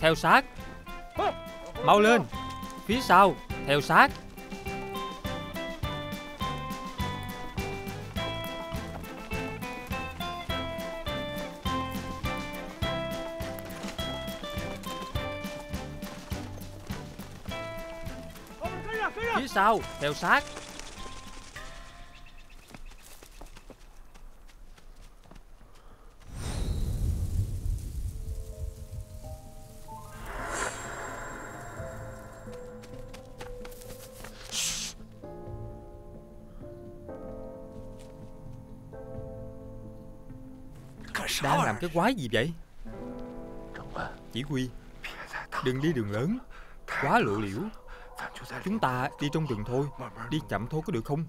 Theo sát. Mau lên Phía sau Theo sát. Phía sau Theo sát. Cái quái gì vậy? Chỉ huy. Đừng đi đường lớn. Quá lộ liễu. Chúng ta đi trong rừng thôi. Đi chậm thôi có được không?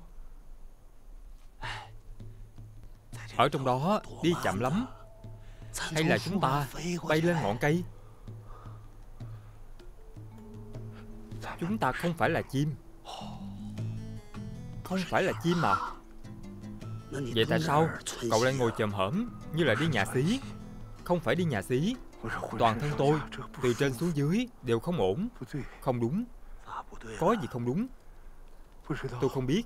Ở trong đó đi chậm lắm. Hay là chúng ta bay lên ngọn cây? Chúng ta không phải là chim. Không phải là chim mà Vậy tại sao? Cậu lại ngồi chồm hởm Như là đi nhà xí. Không phải đi nhà xí. Toàn thân tôi, Từ trên xuống dưới, đều không ổn. Không đúng. Có gì không đúng? Tôi không biết.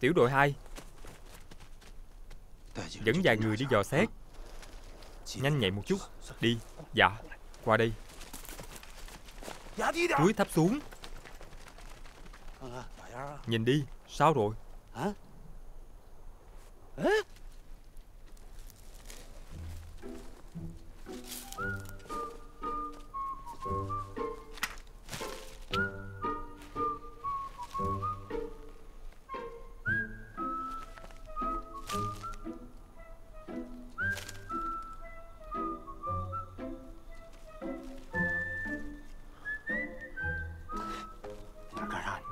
Tiểu đội 2 Dẫn vài người đi dò xét. Nhanh nhạy một chút. Đi. Dạ. Qua đây. Túi thấp xuống. Nhìn đi. Sao rồi?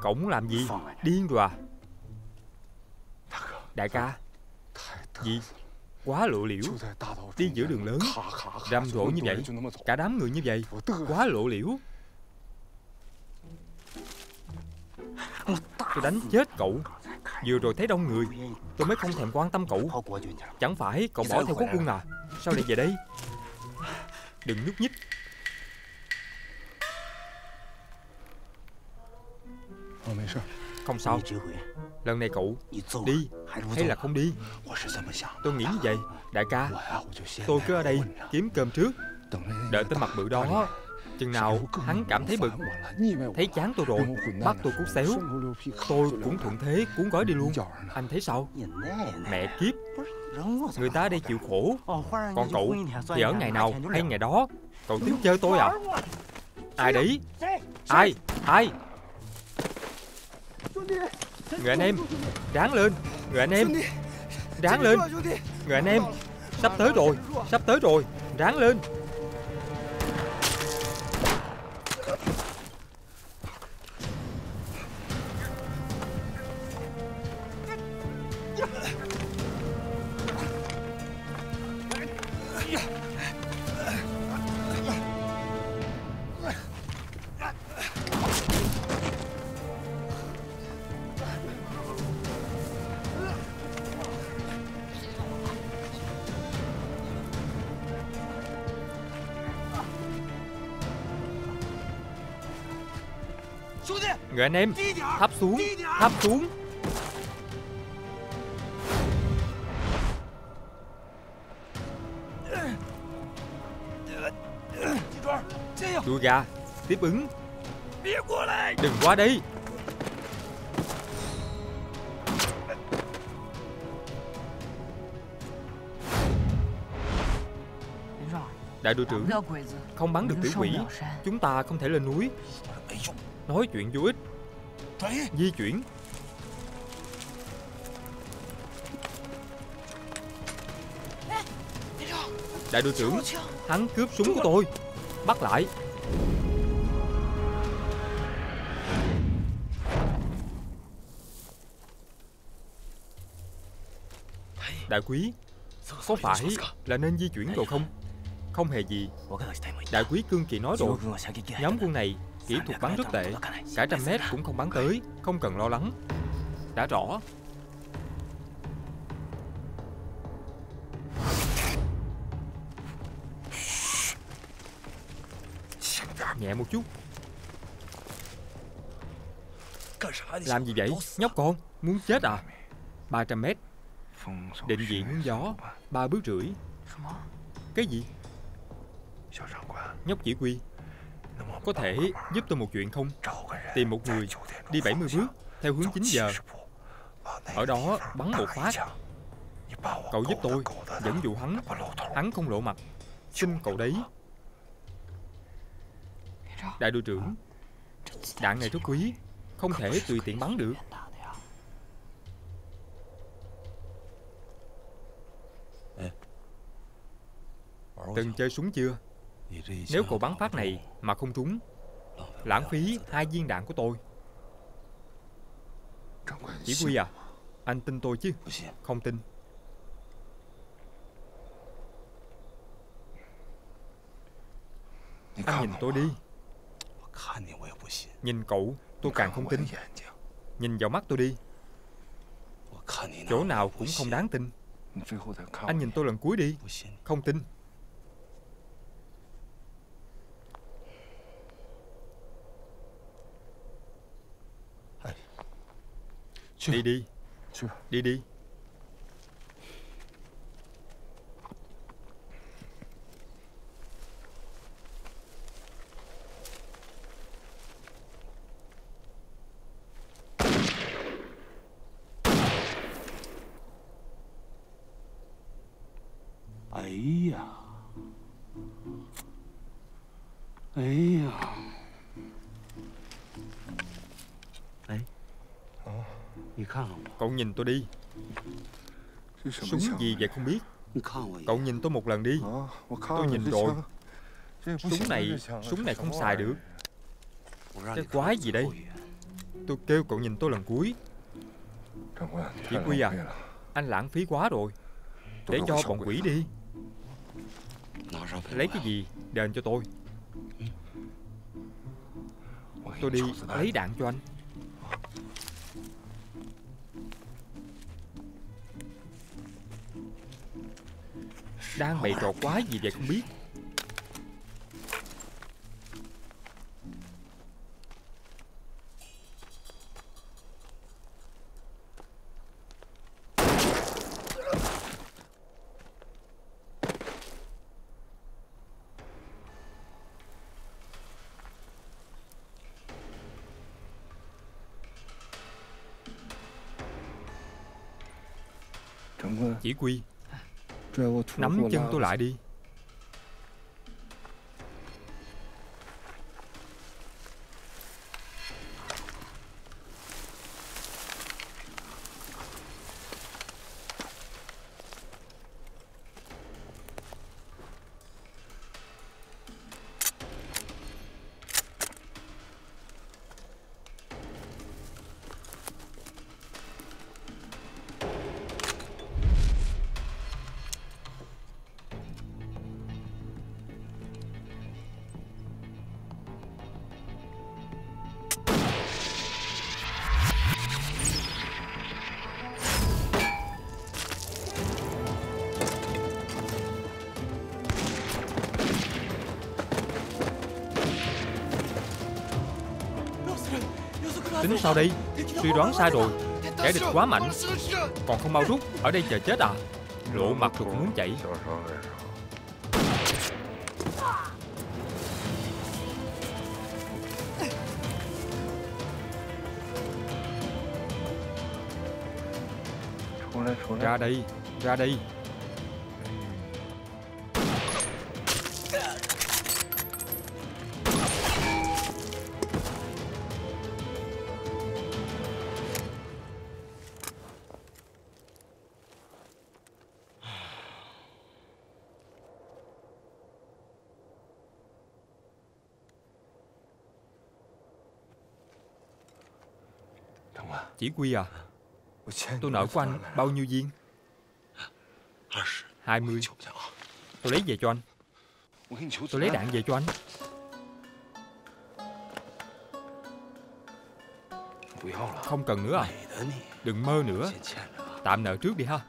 Cậu muốn làm gì? Điên rồi à Đại ca. Gì? Quá lộ liễu. Đi giữa đường lớn. Rầm rộ như vậy. Cả đám người như vậy. Quá lộ liễu. Tôi đánh chết cậu. Vừa rồi thấy đông người, Tôi mới không thèm quan tâm cậu. Chẳng phải cậu bỏ theo quốc quân à? Sao lại về đây? Đừng nhúc nhích. Ờ, không sao? Lần này cậu đi hay là không đi? Tôi nghĩ như vậy Đại ca. Tôi cứ ở đây kiếm cơm trước. Đợi tới mặt bự đó. Chừng nào hắn cảm thấy bực Thấy chán tôi rồi Bắt tôi cút xéo. Tôi cũng thuận thế cuốn gói đi luôn. Anh thấy sao? Mẹ kiếp. Người ta đây chịu khổ. Còn cậu thì ở ngày nào hay ngày đó Cậu tiếp chơi tôi à. Ai đấy? Ai? Ai Người anh em Ráng lên. Người anh em Ráng lên. Người anh em Sắp tới rồi Sắp tới rồi Ráng lên rồi anh em Thấp xuống Thấp xuống. Đuôi gà, Tiếp ứng. Đừng qua đây. Đại đội trưởng, Không bắn được tiểu quỷ. Chúng ta không thể lên núi. Nói chuyện vô ích. Di chuyển. Đại đội trưởng, Hắn cướp súng của tôi. Bắt lại. Đại quý, Có phải là nên di chuyển rồi không? Không hề gì. Đại quý cương kỳ nói rồi. Nhóm quân này kỹ thuật bắn rất tệ. Cả trăm mét cũng không bắn tới, Không cần lo lắng. Đã rõ. Nhẹ một chút. Làm gì vậy, Nhóc con? Muốn chết à? 300 mét. Định vị hướng gió. Ba bước rưỡi. Cái gì? Nhóc chỉ quy có thể giúp tôi một chuyện không? Tìm một người Đi 70 bước Theo hướng 9 giờ. Ở đó bắn một phát. Cậu giúp tôi, Dẫn dụ hắn. Hắn không lộ mặt. Xin cậu đấy. Đại đội trưởng, Đạn này rất quý, Không thể tùy tiện bắn được. Từng chơi súng chưa? Nếu cậu bắn phát này mà không trúng. Lãng phí hai viên đạn của tôi. Chỉ huy à Anh tin tôi chứ, Không tin. Anh nhìn tôi đi. Nhìn cậu, tôi càng không tin. Nhìn vào mắt tôi đi. Chỗ nào cũng không đáng tin. Anh nhìn tôi lần cuối đi. Không tin. Đi đi. Đi đi nhìn tôi đi. Súng gì vậy không biết? Cậu nhìn tôi một lần đi. Tôi nhìn rồi. Súng này Súng này không xài được. Cái quái gì đây? Tôi kêu cậu nhìn tôi lần cuối. Chỉ quy à? Anh lãng phí quá rồi. Để cho bọn quỷ đi. Lấy cái gì đền cho tôi? Tôi đi lấy đạn cho anh Đang bày trò quá gì vậy không biết. Chỉ quy Nắm chân tôi lại đi sao đây Suy đoán sai rồi. Kẻ địch quá mạnh. Còn không mau rút, Ở đây chờ chết à? Lộ mặt rồi muốn chạy. Ra đây Ra đây. Chỉ Quy à? Tôi nợ của anh bao nhiêu viên? Hai mươi. Tôi lấy về cho anh. Tôi lấy đạn về cho anh. Không cần nữa à. Đừng mơ nữa. Tạm nợ trước đi ha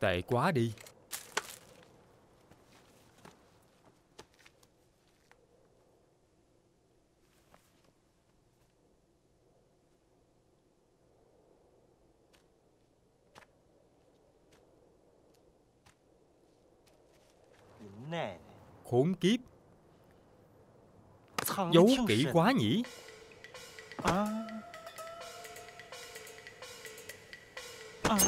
Tệ quá đi. Khốn kiếp. Giấu kỹ quá nhỉ? À. À.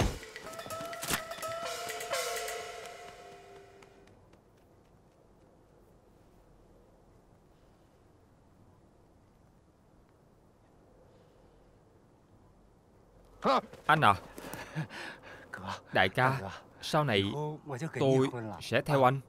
Anh à Đại ca Sau này tôi sẽ theo anh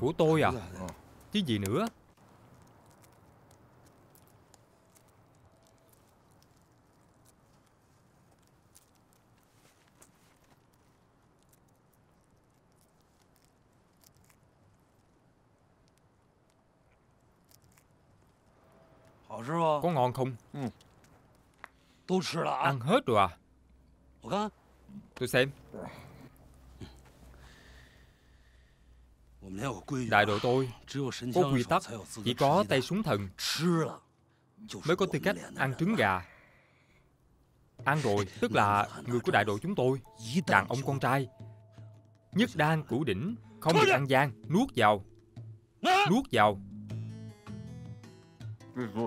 Của tôi à? Ờ. Chứ gì nữa? Có ngon không? Ăn hết rồi à? Tôi xem. Đại đội tôi có quy tắc chỉ có tay súng thần。mới có tư cách ăn trứng gà. Ăn rồi tức là người của đại đội chúng tôi, đàn ông con trai. Nhất đan củ đỉnh, không được ăn gian, nuốt vào. Nuốt vào.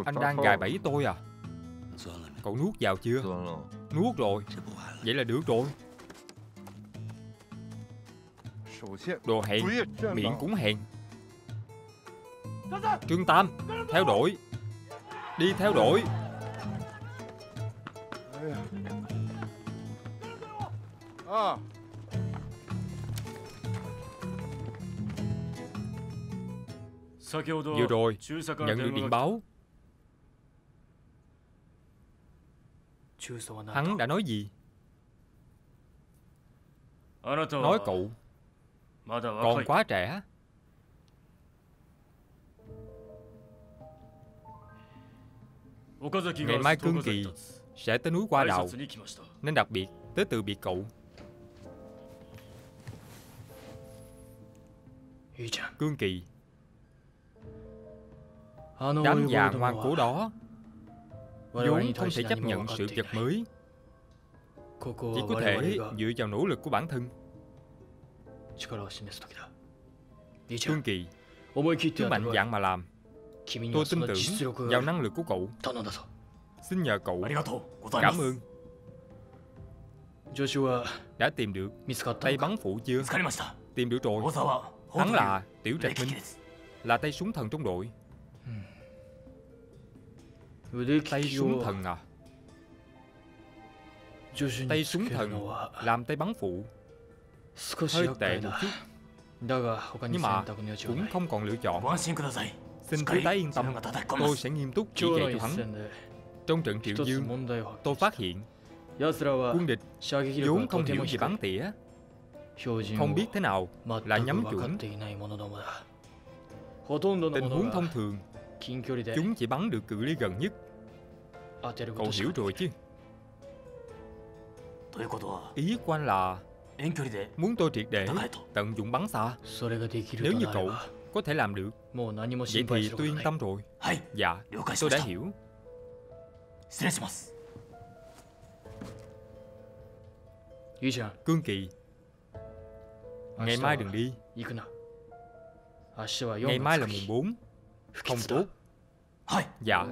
Anh đang gài bẫy tôi à? Cậu nuốt vào chưa? Nuốt rồi. Vậy là được rồi Đồ hèn Miệng cũng hèn。Trương Tam Theo đội Đi theo đội Vừa rồi Nhận được điện báo。Hắn đã nói gì？Nói cậu Còn quá trẻ. Ngày mai cương kỳ Sẽ tới núi Qua Đào Nên đặc biệt tới từ biệt cậu. Cương kỳ. Đám già ngoan cố đó. Vốn không thể chấp nhận sự vật mới. Chỉ có thể dựa vào nỗ lực của bản thân Cương Kỳ Cứ mạnh dạn mà làm Tôi tin tưởng vào năng lực của cậu. Xin nhờ cậu. Cảm ơn. Đã tìm được. Tay bắn phụ chưa? Tìm được rồi. Hắn là Tiểu Trạch Minh. Là tay súng thần trong đội. Tay súng thần à? Tay súng thần Làm tay bắn phụ Hơi tệ một chút. Nhưng mà cũng không còn lựa chọn. Xin thiếu tá yên tâm. Tôi sẽ nghiêm túc chỉ dạy cho hắn. Trong trận triệu dương Tôi phát hiện Quân địch vốn không hiểu gì bắn tỉa. Không biết thế nào là nhắm chuẩn Tình huống thông thường Chúng chỉ bắn được cự ly gần nhất. Cậu hiểu rồi chứ? Ý của anh là Muốn tôi triệt để tận dụng bắn xa Nếu như cậu có thể làm được. Vậy thì tôi yên tâm rồi. Dạ tôi đã hiểu. Cương Kỳ. Ngày mai đừng đi. Ngày mai là mùng 4 Không tốt. Dạ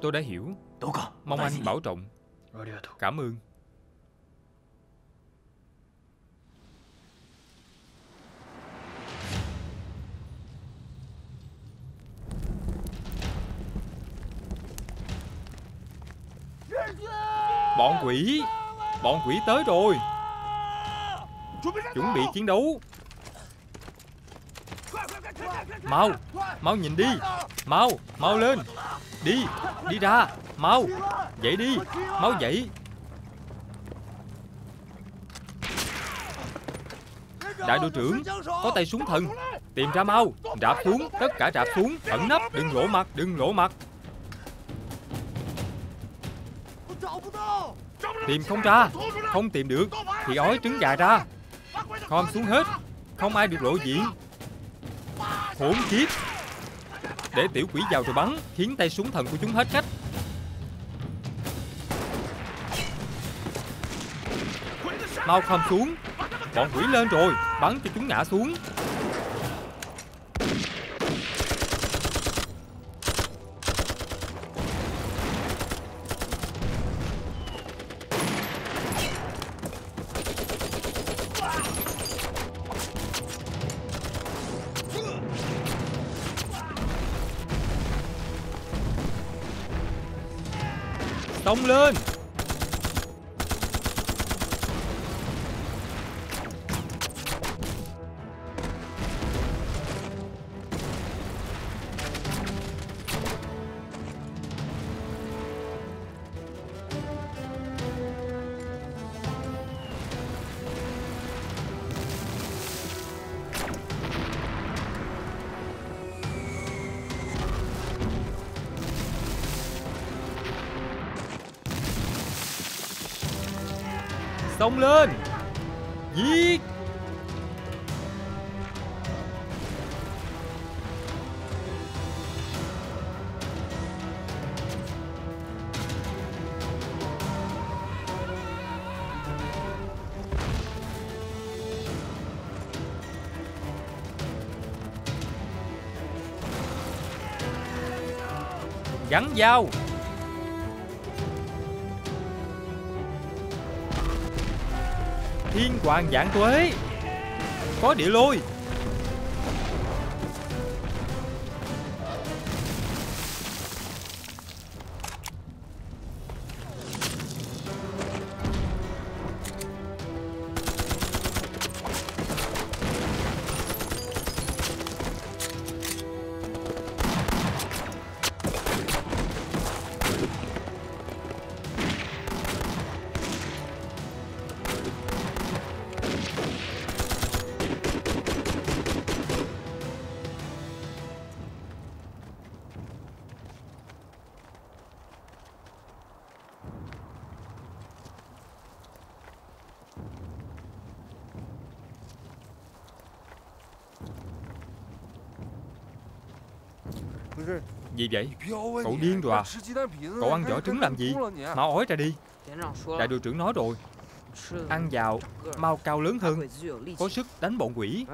Tôi đã hiểu. Mong anh bảo trọng. Cảm ơn Bọn quỷ. Bọn quỷ tới rồi. Chuẩn bị chiến đấu. Mau Mau nhìn đi. Mau Mau lên. Đi Đi ra. Mau, Dậy đi. Mau dậy. Đại đội trưởng, Có tay súng thần. Tìm ra mau. Rạp xuống, Tất cả rạp xuống. Ẩn nấp, Đừng lộ mặt, Đừng lộ mặt. Tìm không ra. Không tìm được, Thì ói trứng gà ra. Khom xuống hết. Không ai được lộ diện. Hỗn kiếp. Để tiểu quỷ vào rồi bắn, Khiến tay súng thần của chúng hết cách. Mau khom xuống. Bọn quỷ lên rồi, Bắn cho chúng ngã xuống. Xông lên. Giết. Gắn dao. Thiên hoàng dạng tuế. Có địa lôi. Cậu điên rồi à? Cậu ăn vỏ trứng làm gì? Mau ói ra đi. Đại đội trưởng nói rồi. Ăn vào Mau cao lớn hơn. Có sức đánh bọn quỷ.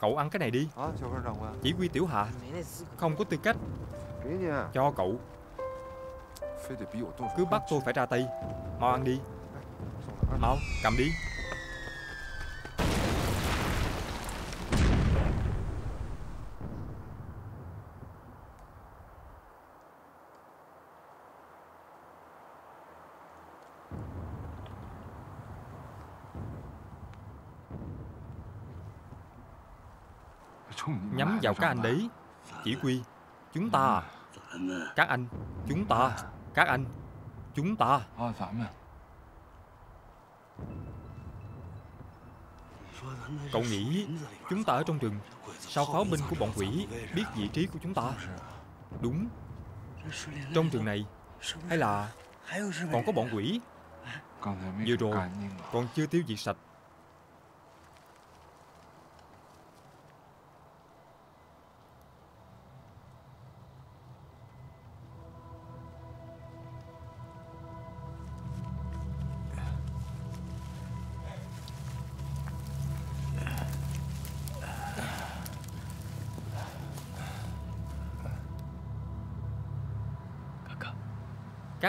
Cậu ăn cái này đi. Chỉ huy tiểu hạ. Không có tư cách. Cho cậu. Cứ bắt tôi phải ra tay. Mau ăn đi. Mau cầm đi Nhắm vào các anh đấy. Chỉ huy, Chúng ta. Các anh, Chúng ta. Các anh, Chúng ta. Cậu nghĩ Chúng ta ở trong rừng, Sao pháo binh của bọn quỷ Biết vị trí của chúng ta? Đúng. Trong rừng này, Hay là Còn có bọn quỷ Vừa rồi, Còn chưa tiêu diệt sạch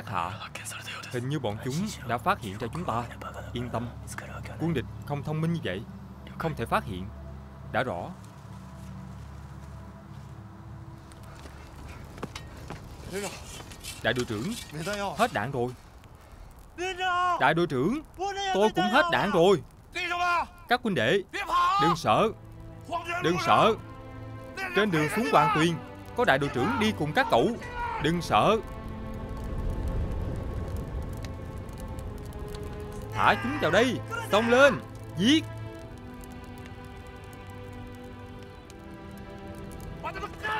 hạ Hình như bọn chúng đã phát hiện ra chúng ta. Yên tâm. Quân địch không thông minh như vậy. Không thể phát hiện. Đã rõ. Đại đội trưởng, Hết đạn rồi. Đại đội trưởng, Tôi cũng hết đạn rồi. Các huynh đệ, Đừng sợ. Đừng sợ. Trên đường xuống Hoàng Tuyền, Có đại đội trưởng đi cùng các cậu. Đừng sợ. Thả chúng vào đây. Xông lên. Giết.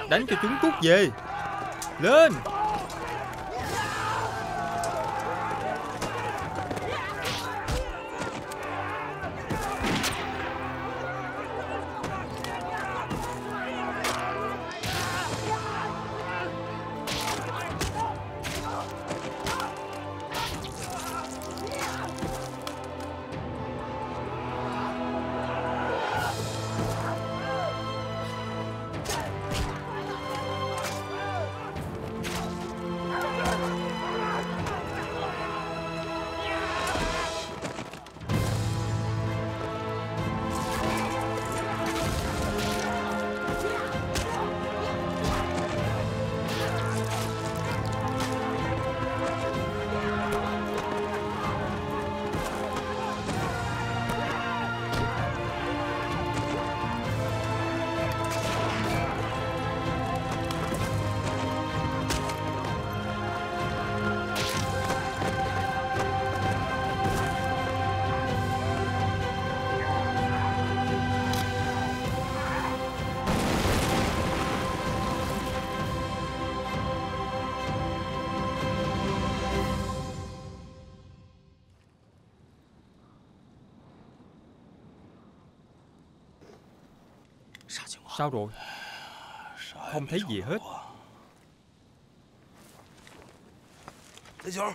Đánh cho chúng cút về. Lên. Sao rồi? Không thấy gì hết.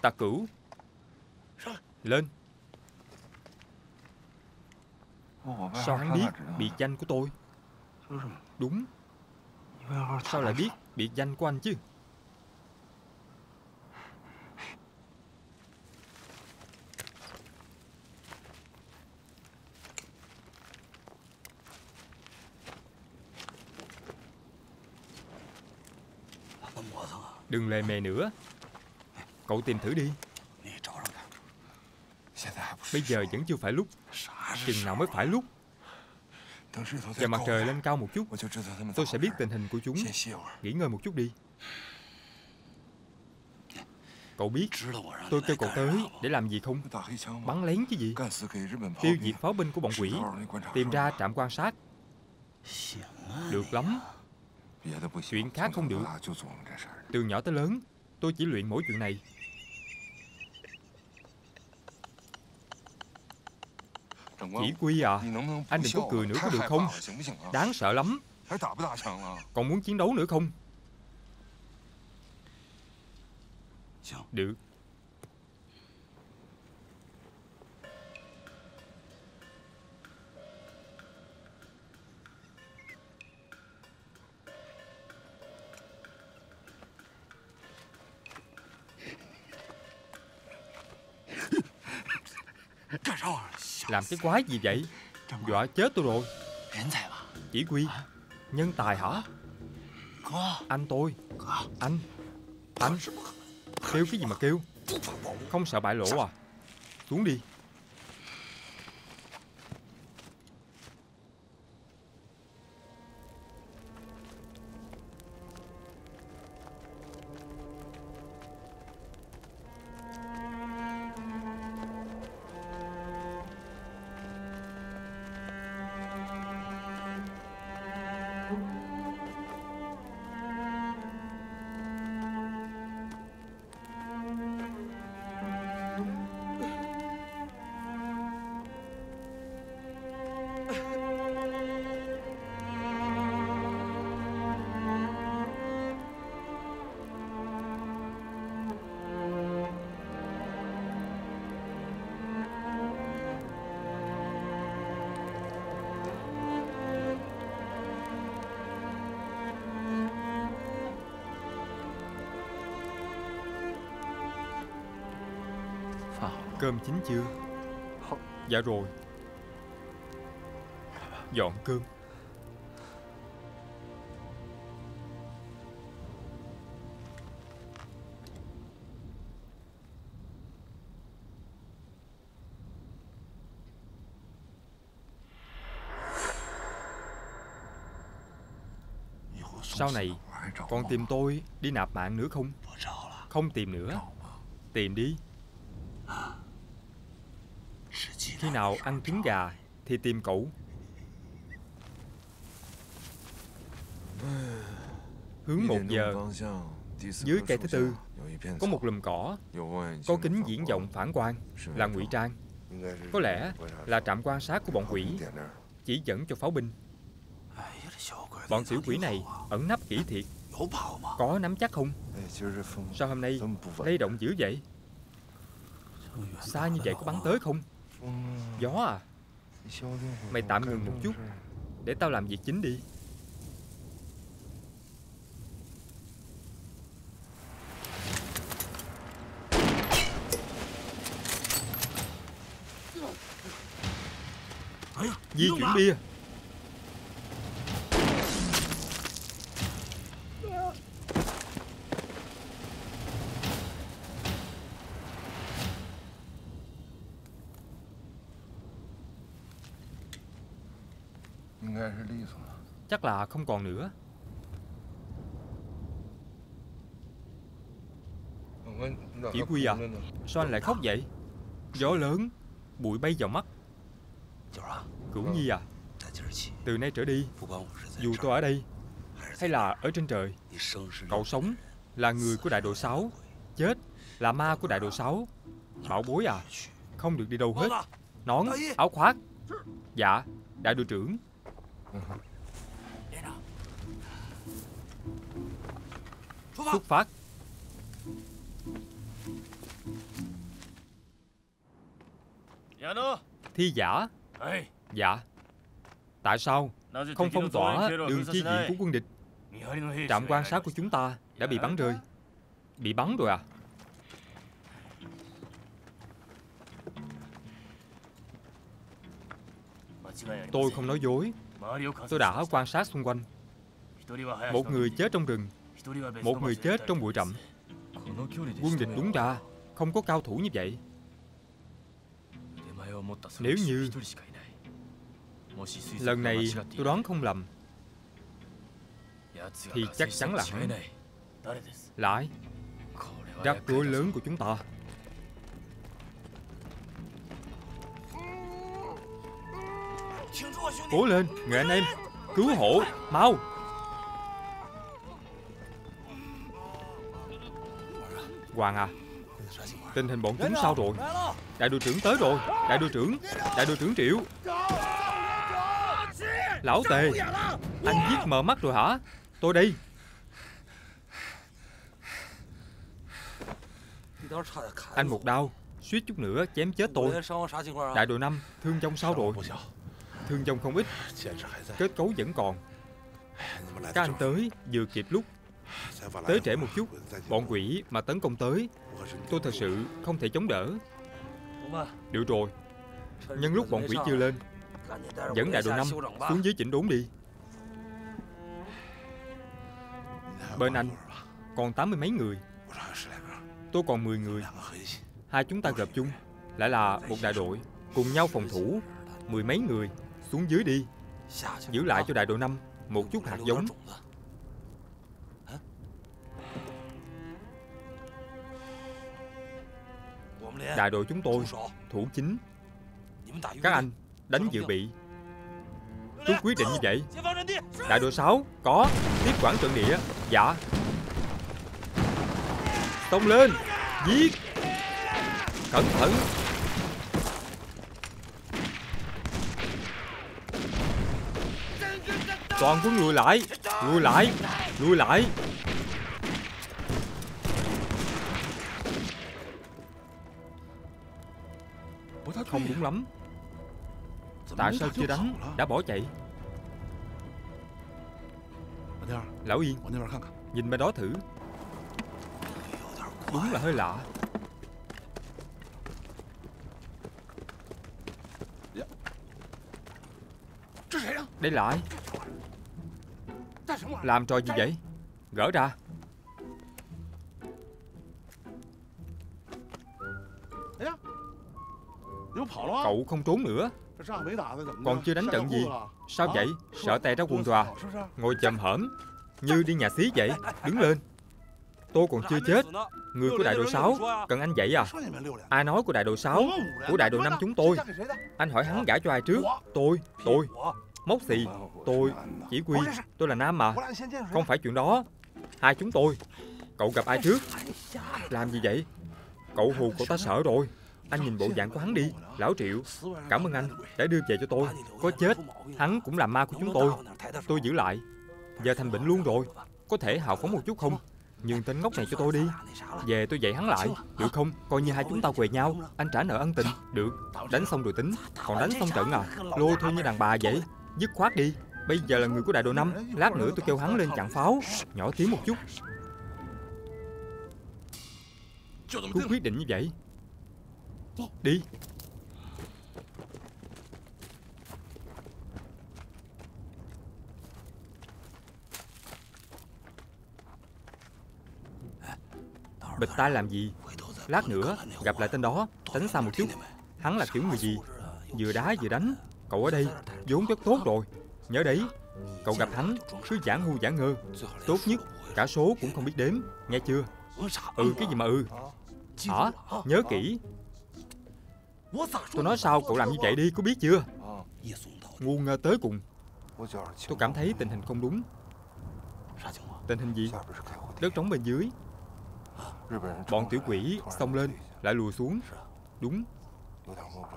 Tà cửu Lên. Sao hắn biết biệt danh của tôi? Đúng. Sao lại biết biệt danh của anh chứ? Đừng lề mề nữa. Cậu tìm thử đi. Bây giờ vẫn chưa phải lúc. Chừng nào mới phải lúc. Giờ mặt trời lên cao một chút, Tôi sẽ biết tình hình của chúng. Nghỉ ngơi một chút đi. Cậu biết, Tôi kêu cậu tới để làm gì không? Bắn lén chứ gì? Tiêu diệt pháo binh của bọn quỷ, Tìm ra trạm quan sát. Được lắm. Chuyện khác không được. Từ nhỏ tới lớn, Tôi chỉ luyện mỗi chuyện này. Chỉ quy à Anh đừng có cười nữa có được không? Đáng sợ lắm. Còn muốn chiến đấu nữa không? Được. Làm cái quái gì vậy? Dọa chết tôi rồi. Chỉ quy Nhân tài hả? Anh tôi. Anh. Anh. Kêu cái gì mà kêu? Không sợ bại lộ à? Xuống đi Cơm chín chưa? Dạ rồi. Dọn cơm. Sau này Con tìm tôi đi nạp mạng nữa không? Không tìm nữa. Tìm đi. Khi nào ăn trứng gà Thì tìm cậu. Hướng một giờ, Dưới cây thứ tư, Có một lùm cỏ, Có kính diễn vọng phản quang, Là ngụy trang. Có lẽ là trạm quan sát của bọn quỷ, Chỉ dẫn cho pháo binh. Bọn tiểu quỷ này ẩn nấp kỹ thiệt. Có nắm chắc không? Sao hôm nay lay động dữ vậy? Xa như vậy có bắn tới không? Gió à? Mày tạm ngừng một chút. Để tao làm việc chính đi. Di chuyển bia Chắc là không còn nữa. Chỉ Quy à, sao anh lại khóc vậy? Gió lớn, bụi bay vào mắt. Cửu Nhi à, từ nay trở đi, dù tôi ở đây hay là ở trên trời, cậu sống là người của đại đội 6, chết là ma của đại đội 6. Bảo bối à, không được đi đâu hết. Nón, áo khoác. Dạ, đại đội trưởng. Xuất phát. Thi giả. Dạ. Tại sao? Không phong tỏa đường chi viện của quân địch. Trạm quan sát của chúng ta đã bị bắn rơi. Bị bắn rồi à? Tôi không nói dối. Tôi đã quan sát xung quanh. Một người chết trong rừng Một người chết trong bụi rậm Quân địch đúng ra Không có cao thủ như vậy. Nếu như Lần này tôi đoán không lầm Thì chắc chắn là hắn. Lại Rắc rối lớn của chúng ta. Cố lên, người anh em Cứu hộ, mau Hoàng à Tình hình bọn chúng sao rồi? Đại đội trưởng tới rồi, Đại đội trưởng, Đại đội trưởng Triệu. Lão Tề, Anh giết mờ mắt rồi hả? Tôi đi. Anh một đau, Suýt chút nữa chém chết tôi. Đại đội 5 Thương trong sao rồi? Thương trong không ít. Kết cấu vẫn còn. Các anh tới, vừa kịp lúc Tới trễ một chút, Bọn quỷ mà tấn công tới, Tôi thật sự không thể chống đỡ. Được rồi, Nhân lúc bọn quỷ chưa lên, Dẫn đại đội năm xuống dưới chỉnh đốn đi. Bên anh Còn tám mươi mấy người, Tôi còn 10 người. Hai chúng ta gặp chung, Lại là một đại đội Cùng nhau phòng thủ, Mười mấy người xuống dưới đi. Giữ lại cho đại đội năm Một chút hạt giống. Đại đội chúng tôi Thủ chính. Các anh đánh dự bị. Tôi quyết định như vậy. Đại đội 6 Có. Tiếp quản trận địa. Dạ. Xông lên. Giết. Cẩn thận. Toàn quân lùi lại. Lùi lại. Lùi lại Không đúng lắm Tại sao chưa đánh? Đã bỏ chạy. Lão Yên Nhìn bên đó thử. Đúng là hơi lạ. Đây là ai làm trò gì vậy? Gỡ ra Cậu không trốn nữa. Còn chưa đánh trận gì? Sao vậy? Sợ tè ra quần tòa. Ngồi chầm hởm Như đi nhà xí vậy. Đứng lên. Tôi còn chưa chết. Người của đại đội 6 Cần anh dạy à? Ai nói của đại đội 6 Của đại đội 5 chúng tôi. Anh hỏi hắn gả cho ai trước? Tôi Tôi. Mốc xì. Tôi Chỉ quy Tôi là nam mà. Không phải chuyện đó. Hai chúng tôi. Cậu gặp ai trước? Làm gì vậy? Cậu hù cậu ta sợ rồi anh nhìn bộ dạng của hắn đi. Lão Triệu, Cảm ơn anh đã đưa về cho tôi. Có chết, Hắn cũng là ma của chúng tôi. Tôi giữ lại. Giờ thành bệnh luôn rồi. Có thể hào phóng một chút không? Nhưng tên ngốc này cho tôi đi. Về tôi dạy hắn lại. Được không? Coi như hai chúng ta quề nhau. Anh trả nợ ân tình. Được. Đánh xong rồi tính. Còn đánh xong trận à? Lôi thôi như đàn bà vậy. Dứt khoát đi. Bây giờ là người của đại đội năm. Lát nữa tôi kêu hắn lên chặn pháo. Nhỏ tiếng một chút. Cứ quyết định như vậy. Đi. Bịch tai làm gì? Lát nữa, gặp lại tên đó, Tránh xa một chút. Hắn là kiểu người gì? Vừa đá vừa đánh. Cậu ở đây, vốn rất tốt rồi. Nhớ đấy, Cậu gặp hắn, cứ giả ngu giả ngơ. Tốt nhất, cả số cũng không biết đếm. Nghe chưa? Ừ cái gì mà ừ? Hả? Nhớ kỹ. Tôi nói sao, cậu làm như vậy đi, có biết chưa? Ngu ngơ tới cùng. Tôi cảm thấy tình hình không đúng. Tình hình gì? Đất trống bên dưới. Bọn tiểu quỷ xông lên, Lại lùi xuống. Đúng.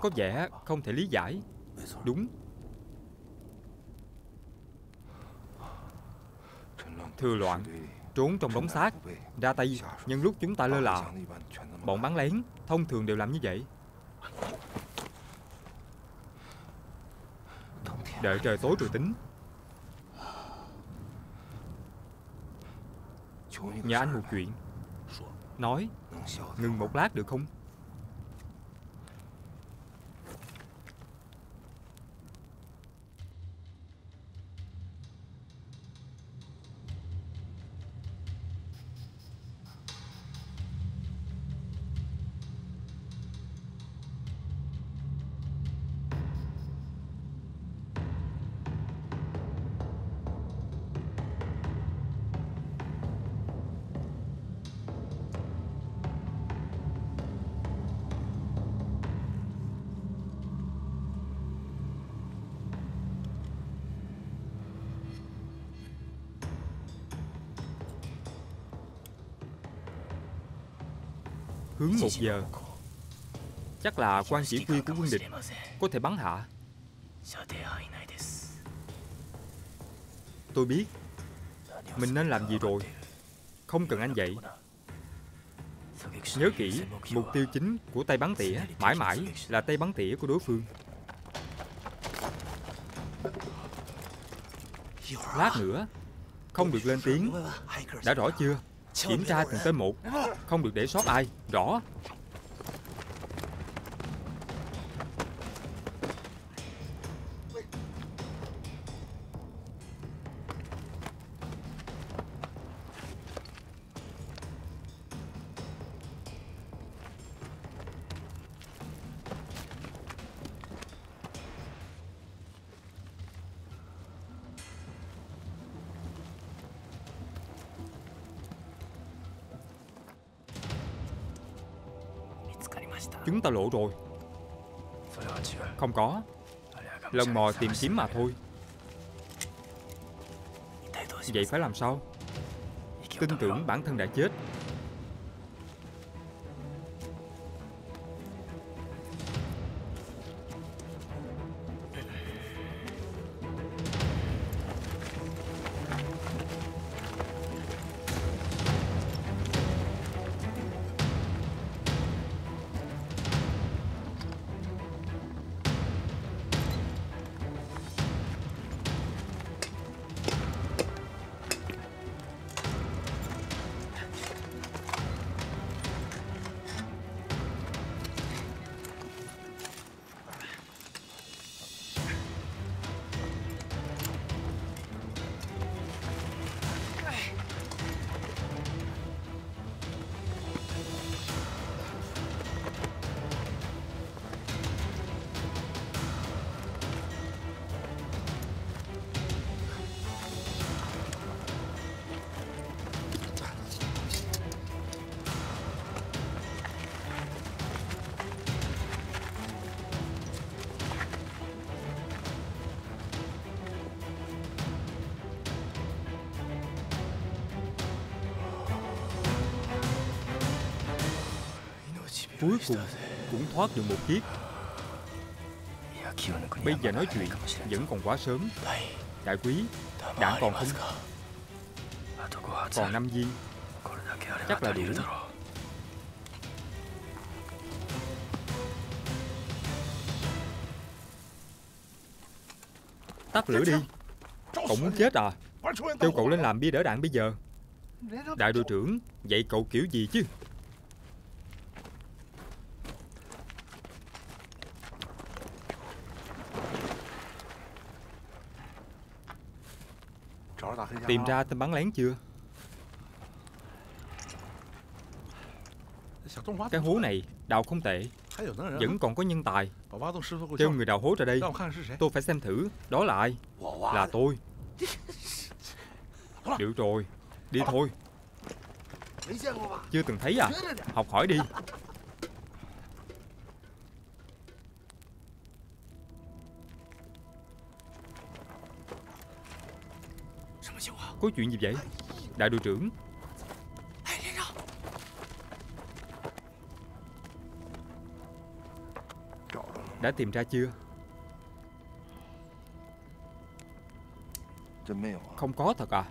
Có vẻ không thể lý giải. Đúng. Thừa loạn, Trốn trong đống xác, Ra tay. Nhân lúc chúng ta lơ là, Bọn bắn lén, Thông thường đều làm như vậy. Đợi trời tối rồi tính. Nhà anh một chuyện. Nói, Ngừng một lát được không? Một giờ. Chắc là quan chỉ huy của quân địch Có thể bắn hạ. Tôi biết. Mình nên làm gì rồi? Không cần anh dạy. Nhớ kỹ, Mục tiêu chính của tay bắn tỉa Mãi mãi là tay bắn tỉa của đối phương. Lát nữa, Không được lên tiếng. Đã rõ chưa? Kiểm tra từng tên một. Không được để sót ai. Rõ. Chúng ta lộ rồi. Không có. Lần mò tìm kiếm mà thôi. Vậy phải làm sao? Tin tưởng bản thân đã chết thoát được một kiếp. Bây giờ nói chuyện vẫn còn quá sớm. Đại quý Đạn còn không? Còn 5 viên. Chắc là đủ Tắt lửa đi. Cậu muốn chết à? Kêu cậu lên làm bia đỡ đạn bây giờ. Đại đội trưởng Vậy cậu kiểu gì chứ Tìm ra tên bắn lén chưa? Cái hố này đào không tệ. Vẫn còn có nhân tài. Kêu người đào hố ra đây. Tôi phải xem thử. Đó là ai? Là tôi. Được rồi. Đi thôi. Chưa từng thấy à? Học hỏi đi Có chuyện gì vậy? Đại đội trưởng. Đã tìm ra chưa? Không có thật à?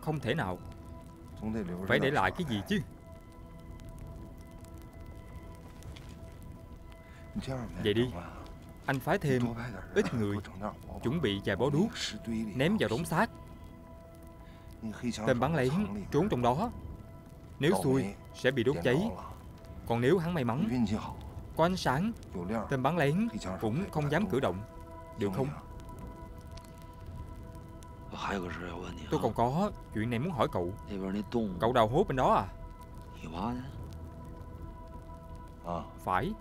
Không thể nào. Phải để lại cái gì chứ? Vậy đi. Anh phái thêm ít người, Chuẩn bị vài bó đuốc, Ném vào đống xác. Tên bắn lén trốn trong đó. Nếu xui, sẽ bị đốt cháy. Còn nếu hắn may mắn, Có ánh sáng, Tên bắn lén cũng không dám cử động. Được không? Tôi còn có chuyện này muốn hỏi cậu. Cậu đào hố bên đó à? Phải.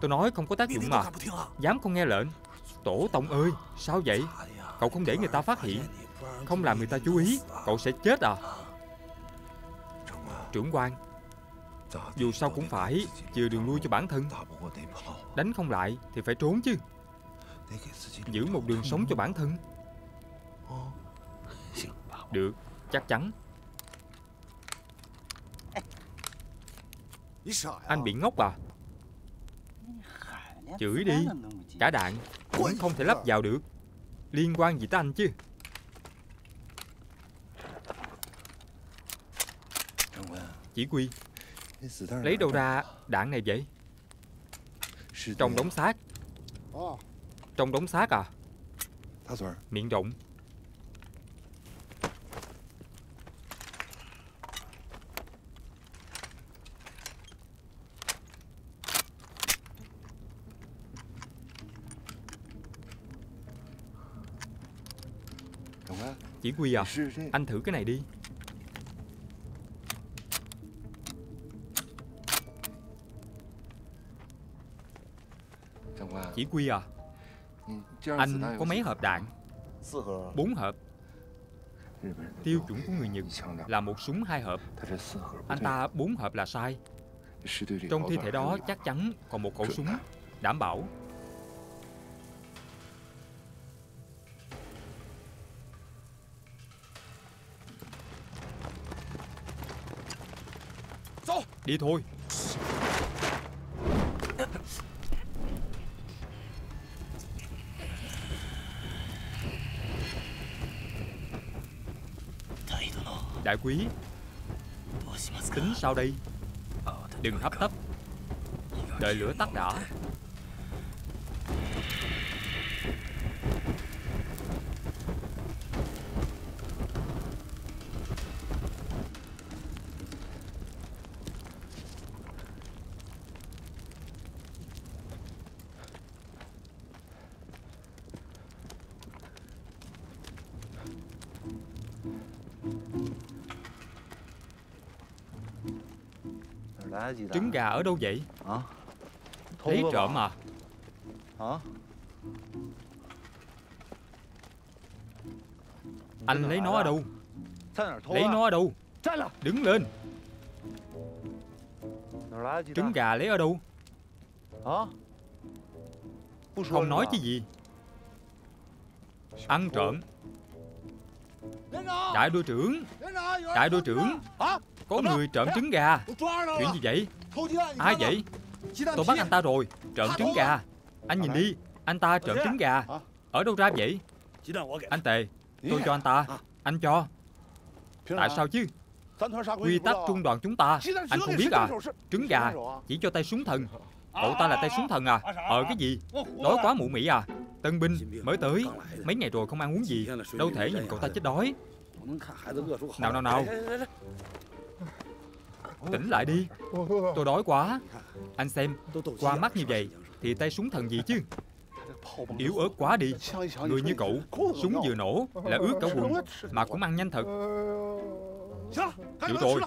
Tôi nói không có tác dụng mà. Dám không nghe lệnh? Tổ tông ơi Sao vậy? Cậu không để người ta phát hiện. Không làm người ta chú ý Cậu sẽ chết à? Trưởng quan Dù sao cũng phải Chừa đường lui cho bản thân. Đánh không lại thì phải trốn chứ. Giữ một đường sống cho bản thân. Được Chắc chắn. Anh bị ngốc à Chửi đi. Cả đạn. Cũng không thể lắp vào được. Liên quan gì tới anh chứ? Chỉ quy Lấy đâu ra đạn này vậy? Trong đống xác. Trong đống xác à? Miệng rộng Chỉ Quy à? Anh thử cái này đi. Chỉ Quy à? Anh có mấy hộp đạn? Bốn hộp. Tiêu chuẩn của người Nhật là một súng hai hộp. Anh ta bốn hộp là sai. Trong thi thể đó chắc chắn còn một khẩu súng Đảm bảo Đi thôi. Đại quý Tính sao đây? Đừng hấp tấp. Đợi lửa tắt đã. Trứng gà ở đâu vậy? Lấy trộm à? Anh lấy nó ở đâu? Lấy nó ở đâu? Đứng lên. Trứng gà lấy ở đâu? Không nói chứ gì. Ăn trộm. Đại đô trưởng. Đại đô trưởng Có người trộm trứng gà. Chuyện gì vậy? Ai vậy? Tôi bắt anh ta rồi Trộm trứng gà. Anh nhìn đi Anh ta trộm trứng gà. Ở đâu ra vậy? Anh Tề Tôi cho anh ta. Anh cho. Tại sao chứ? Quy tắc trung đoàn chúng ta Anh không biết à. Trứng gà Chỉ cho tay súng thần. Cậu ta là tay súng thần à. Ờ cái gì? Đói quá mụ mị à. Tân binh mới tới. Mấy ngày rồi không ăn uống gì. Đâu thể nhìn cậu ta chết đói. Nào nào nào Tỉnh lại đi. Tôi đói quá. Anh xem Qua mắt như vậy Thì tay súng thần gì chứ? Yếu ớt quá đi. Người như cậu Súng vừa nổ Là ướt cả quần Mà cũng ăn nhanh thật. Chịu tôi,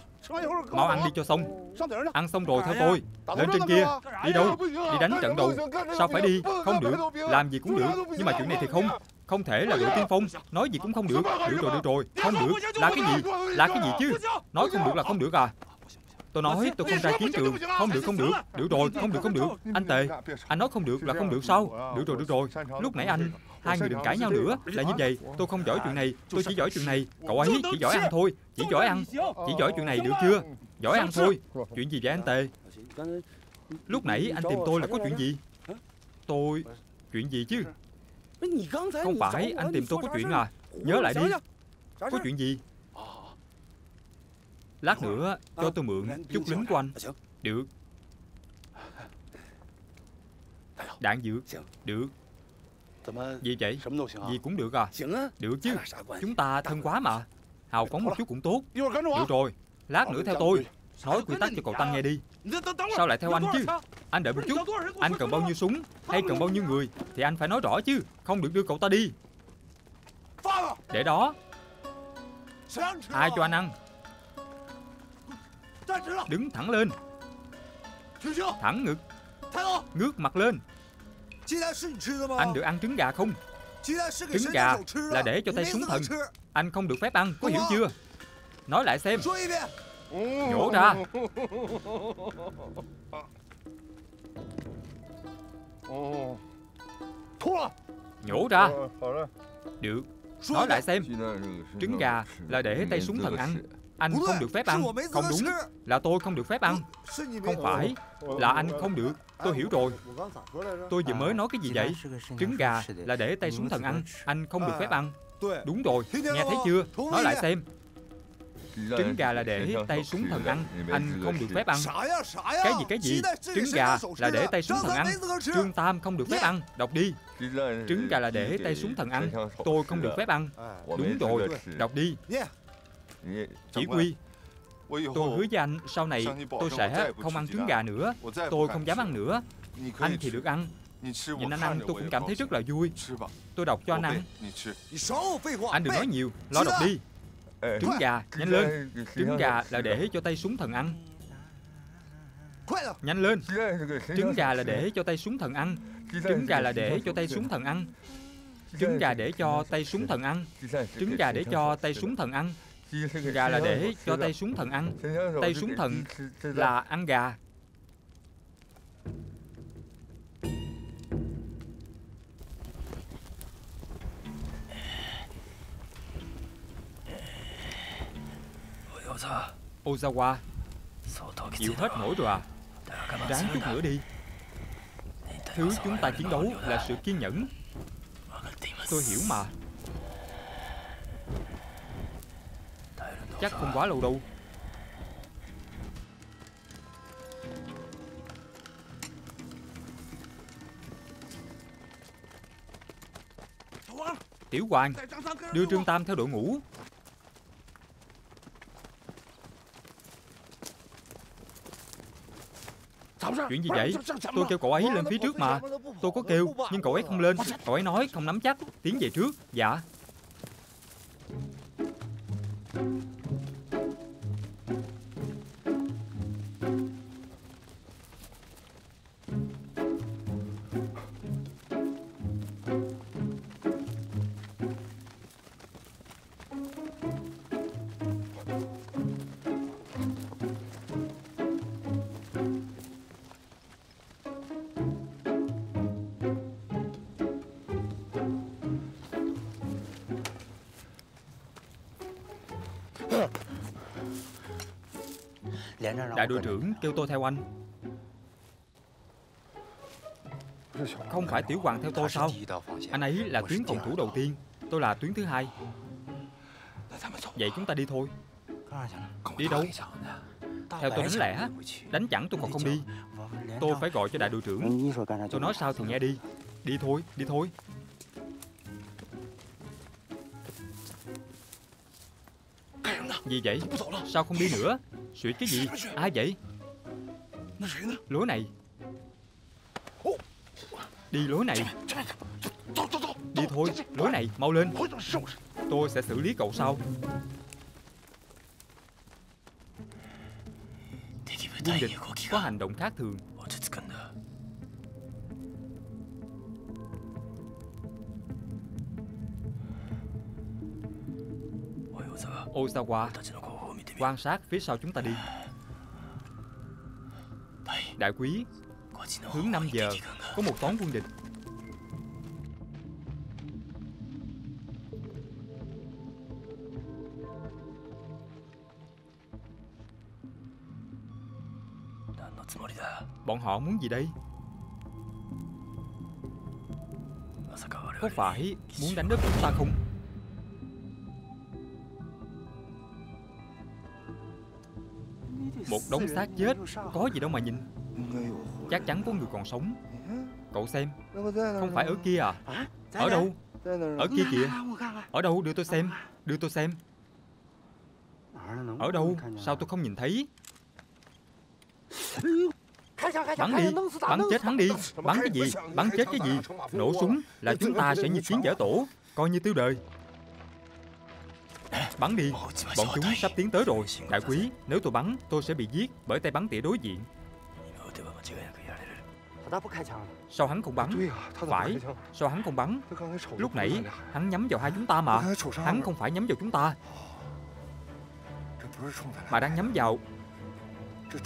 Mau ăn đi cho xong. Ăn xong rồi theo tôi. Lên trên kia. Đi đâu? Đi đánh trận đầu. Sao phải đi? Không được. Làm gì cũng được. Nhưng mà chuyện này thì không. Không thể là đội tiên phong. Nói gì cũng không được. Được rồi được rồi. Không được. Là cái gì? Là cái gì chứ? Nói không được là không được à. Tôi nói tôi không ra chiến trường. Không được không được. Được rồi không được không được. Anh Tề Anh nói không được là không được sao? Được rồi được rồi. Lúc nãy anh Hai người đừng cãi nhau nữa. Là như vậy Tôi không giỏi chuyện này Tôi chỉ giỏi chuyện này. Cậu ấy chỉ giỏi ăn thôi Chỉ giỏi ăn Chỉ giỏi chuyện này được chưa? Giỏi ăn thôi. Chuyện gì vậy anh Tề? Lúc nãy anh tìm tôi là có chuyện gì? Tôi Chuyện gì chứ? Không phải anh tìm tôi có chuyện à? Nhớ lại đi. Có chuyện gì Lát nữa, cho tôi mượn chút lính của anh. Được. Đạn dược. Được. Gì vậy? Gì cũng được à? Được chứ. Chúng ta thân quá mà. Hào phóng một chút cũng tốt. Được rồi. Lát nữa theo tôi. Nói quy tắc cho cậu Tăng nghe đi. Sao lại theo anh chứ? Anh đợi một chút. Anh cần bao nhiêu súng Hay cần bao nhiêu người Thì anh phải nói rõ chứ. Không được đưa cậu ta đi. Để đó. Ai cho anh ăn? Đứng thẳng lên. Thẳng ngực. Ngước mặt lên. Anh được ăn trứng gà không? Trứng gà là để cho tay súng thần. Anh không được phép ăn Có hiểu chưa? Nói lại xem. Nhổ ra. Nhổ ra. Được. Nói lại xem. Trứng gà là để tay súng thần ăn anh không được phép ăn. Không đúng. Là tôi không được phép ăn. Không phải. Là anh không được. Tôi hiểu rồi. Tôi vừa mới nói cái gì vậy? Trứng gà là để tay súng thần ăn. Anh không được phép ăn. Đúng rồi. Nghe thấy chưa? Nói lại xem. Trứng gà là để tay súng thần ăn. Anh không được phép ăn. Cái gì cái gì? Trứng gà là để tay súng thần ăn. Trương Tam không được phép ăn. Đọc đi. Trứng gà là để tay súng thần ăn. Tôi không được phép ăn. Đúng rồi. Đọc đi chỉ huy. Tôi hứa với anh sau này tôi sẽ không ăn trứng gà nữa. Tôi không dám ăn nữa. Anh thì được ăn. Nhìn anh ăn tôi cũng cảm thấy rất là vui. Tôi đọc cho anh ăn. Anh đừng nói nhiều. Lo đọc đi. Trứng gà, nhanh lên. Trứng gà là để cho tay súng thần ăn. Nhanh lên. Trứng gà là để cho tay súng thần ăn. Trứng gà là để cho tay súng thần ăn. Trứng gà để cho tay súng thần ăn. Trứng gà để cho tay súng thần ăn Gà là để cho tay súng thần ăn. Tay súng thần là ăn gà. Ozawa. Chịu hết nổi rồi à. Ráng chút nữa đi. Thứ chúng ta chiến đấu là sự kiên nhẫn. Tôi hiểu mà Chắc không quá lâu đâu. Tiểu Hoàng, Đưa Trương Tam theo đội ngũ. Chuyện gì vậy? Tôi kêu cậu ấy lên phía trước mà. Tôi có kêu, Nhưng cậu ấy không lên. Cậu ấy nói không nắm chắc. Tiến về trước. Dạ. Đại đội trưởng kêu tôi theo anh. Không phải tiểu hoàng theo tôi sao? Anh ấy là tuyến phòng thủ đầu tiên Tôi là tuyến thứ hai. Vậy chúng ta đi thôi. Đi đâu? Theo tôi đánh lẻ Đánh chẳng tôi còn không đi. Tôi phải gọi cho đại đội trưởng. Tôi nói sao thì nghe đi. Đi thôi, đi thôi. Gì vậy? Sao không đi nữa? Suyệt cái gì? Ai vậy? Lối này. Đi lối này. Đi thôi, lối này, mau lên. Tôi sẽ xử lý cậu sau. Quân địch có hành động khác thường. Osawa Quan sát phía sau chúng ta đi. Đại quý, Hướng 5 giờ, Có một toán quân địch. Bọn họ muốn gì đây? Có phải muốn đánh đất chúng ta không? Đống xác chết, Có gì đâu mà nhìn. Chắc chắn có người còn sống. Cậu xem, Không phải ở kia à? Ở đâu? Ở kia kìa. Ở đâu? Đưa tôi xem, Đưa tôi xem. Ở đâu? Sao tôi không nhìn thấy? Bắn đi, Bắn chết hắn đi. Bắn cái gì? Bắn chết cái gì? Nổ súng Là chúng ta sẽ như chiến dở tổ, Coi như tiêu đời. Bắn đi. Bọn chúng sắp tiến tới rồi. Đại quý Nếu tôi bắn Tôi sẽ bị giết Bởi tay bắn tỉa đối diện. Sao hắn không bắn? Phải. Sao hắn không bắn? Lúc nãy Hắn nhắm vào hai chúng ta mà. Hắn không phải nhắm vào chúng ta. Mà đang nhắm vào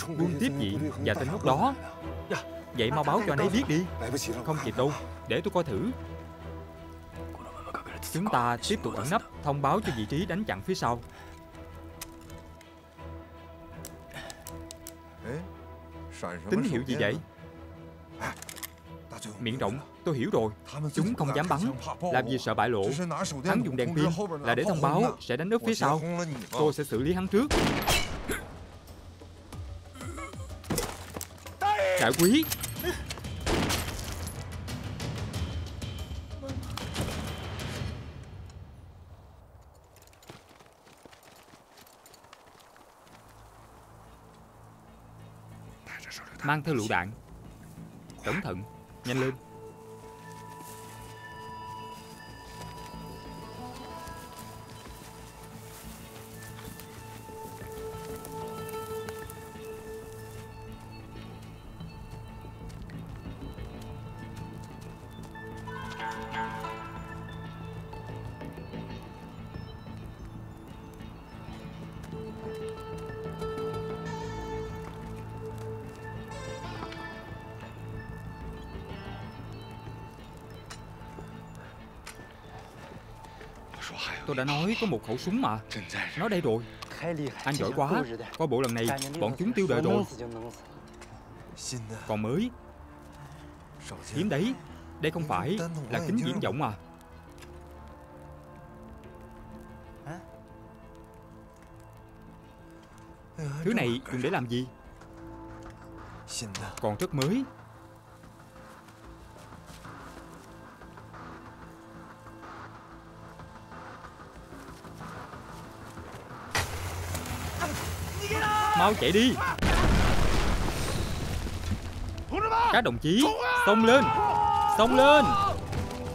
Quân tiếp diện Và tên lúc đó. Vậy mau báo cho anh ấy biết đi. Không kịp đâu. Để tôi coi thử Chúng ta tiếp tục ẩn nấp, Thông báo cho vị trí đánh chặn phía sau. Tín hiệu gì vậy? Miệng rộng, Tôi hiểu rồi. Chúng không dám bắn. Làm gì sợ bại lộ? Hắn dùng đèn pin Là để thông báo Sẽ đánh úp phía sau. Tôi sẽ xử lý hắn trước. Đại quý! Mang theo lựu đạn. Cẩn thận Nhanh lên Tôi đã nói có một khẩu súng mà. Nó đây rồi. Anh giỏi quá. Coi bộ lần này Bọn chúng tiêu đời rồi. Còn mới. Hiếm đấy. Đây không phải là kính viễn vọng à. Thứ này dùng để làm gì? Còn rất mới. Mau chạy đi. Các đồng chí, Xông lên. Xông lên.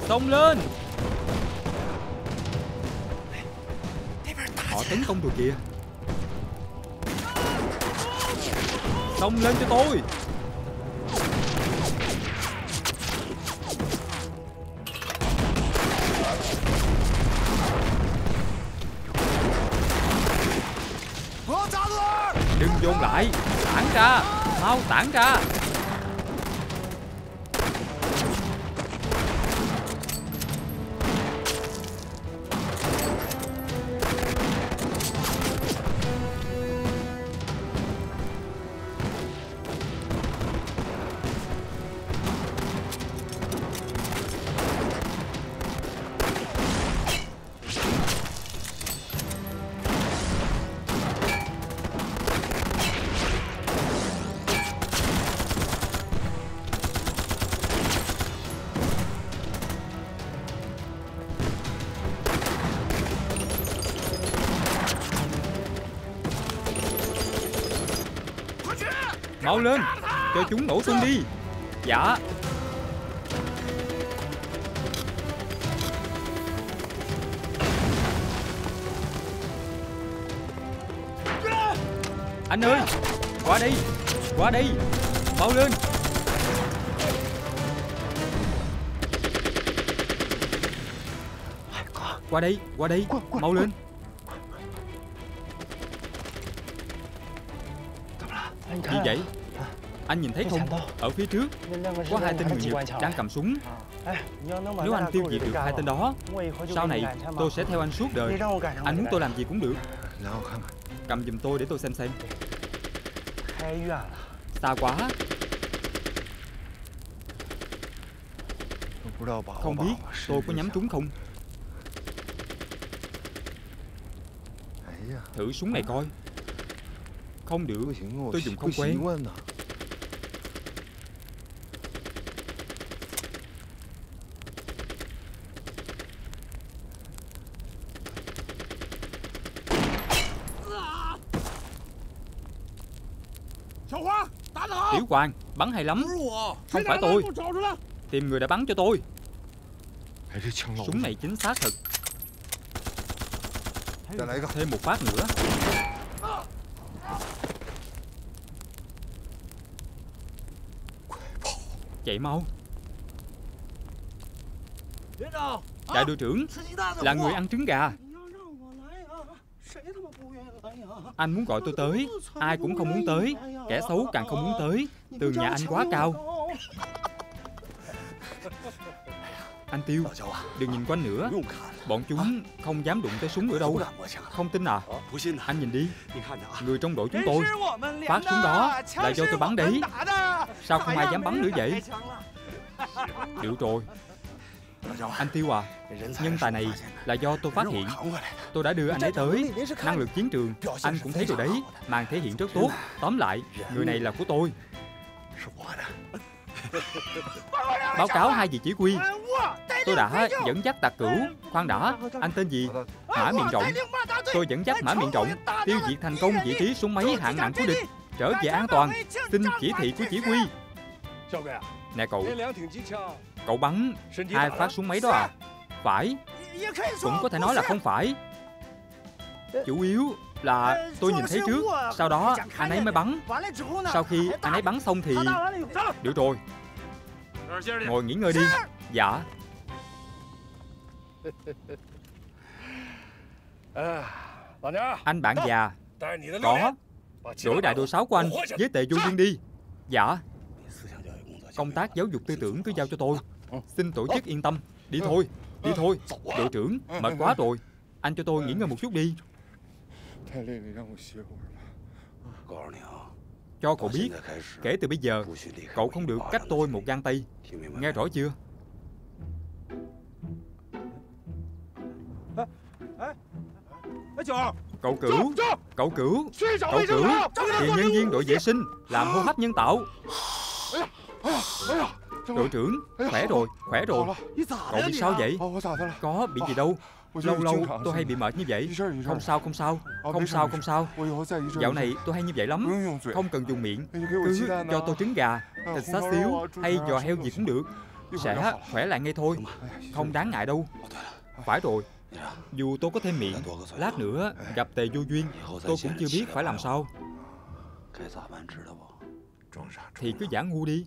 Xông lên. Họ tấn công rồi kìa Xông lên cho tôi. Ra Mau tản ra. Mau lên. Cho chúng nổ tung đi. Dạ. Anh ơi, Qua đây Qua đây. Mau lên. Qua đây Qua đây. Mau lên. Gì vậy? Anh nhìn thấy không? Ở phía trước. Có hai tên người Nhật đang cầm súng. Nếu anh tiêu diệt được hai tên đó Sau này tôi sẽ theo anh suốt đời. Anh muốn tôi làm gì cũng được. Cầm giùm tôi để tôi xem xem. Xa quá. Không biết tôi có nhắm trúng không? Thử súng này coi. Không được. Tôi dùng không quen Tiểu Hoàng Bắn hay lắm. Không phải tôi. Tìm người đã bắn cho tôi. Súng này chính xác thật. Thêm một phát nữa. Chạy mau. Đại đội trưởng Là người ăn trứng gà anh muốn gọi tôi tới. Ai cũng không muốn tới. Kẻ xấu càng không muốn tới. Tường nhà anh quá cao. Anh Tiêu, Đừng nhìn quanh nữa. Bọn chúng không dám đụng tới súng ở đâu. Không tin à? Anh nhìn đi. Người trong đội chúng tôi Phát súng đó là do tôi bắn đấy. Sao không ai dám bắn nữa vậy? Được rồi anh Tiêu à Nhân tài này là do tôi phát hiện. Tôi đã đưa anh ấy tới Năng lực chiến trường. Anh cũng thấy rồi đấy Màn thể hiện rất tốt. Tóm lại Người này là của tôi. Báo cáo hai vị chỉ huy. Tôi đã dẫn dắt tạc cửu Khoan đã Anh tên gì? Mã miệng rộng. Tôi dẫn dắt mã miệng rộng. Tiêu diệt thành công vị trí súng máy hạng nặng của địch Trở về an toàn. Xin chỉ thị của chỉ huy. Nè cậu Cậu bắn. Hai phát súng máy đó à? Phải. Cũng có thể nói là không phải. Chủ yếu là tôi nhìn thấy trước. Sau đó anh ấy mới bắn. Sau khi anh ấy bắn xong thì Được. Rồi. Ngồi nghỉ ngơi đi. Dạ. Anh bạn già. Có. Đổi đại đội 6 của anh Với tề vô duyên đi. Dạ. Công tác giáo dục tư tưởng cứ giao cho tôi Xin tổ chức yên tâm. Đi thôi Đi thôi. Đội trưởng Mệt quá rồi. Anh cho tôi nghỉ ngơi một chút đi. Cho cậu biết Kể từ bây giờ Cậu không được cách tôi một gang tay. Nghe rõ chưa? Cậu cửu Cậu cửu Cậu cửu Thì nhân viên đội vệ sinh Làm hô hấp nhân tạo Đội trưởng Khỏe rồi Khỏe rồi. Cậu bị sao vậy? Có bị gì đâu. Lâu lâu tôi hay bị mệt như vậy. Không sao không sao. Không sao không sao. Dạo này tôi hay như vậy lắm. Không cần dùng miệng. Cứ cho tôi trứng gà Thịt xá xíu Hay giò heo gì cũng được. Sẽ khỏe lại ngay thôi. Không đáng ngại đâu. Phải rồi. Dù tôi có thêm miệng Lát nữa gặp tề vô duyên Tôi cũng chưa biết phải làm sao. Thì cứ giả ngu đi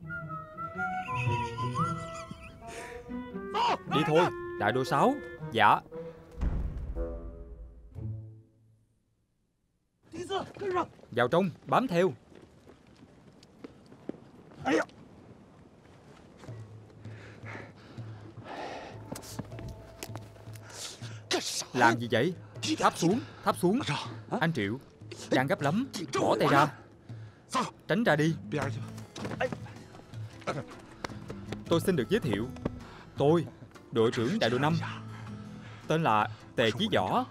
Đi thôi, Đại đội 6 Dạ. Vào trong, Bám theo. Làm gì vậy? Tháp xuống Tháp xuống. Anh Triệu Đang gấp lắm. Bỏ tay ra. Tránh ra đi. Tôi xin được giới thiệu. Tôi, Đội trưởng đại đội 5 Tên là Tề Chí Võ.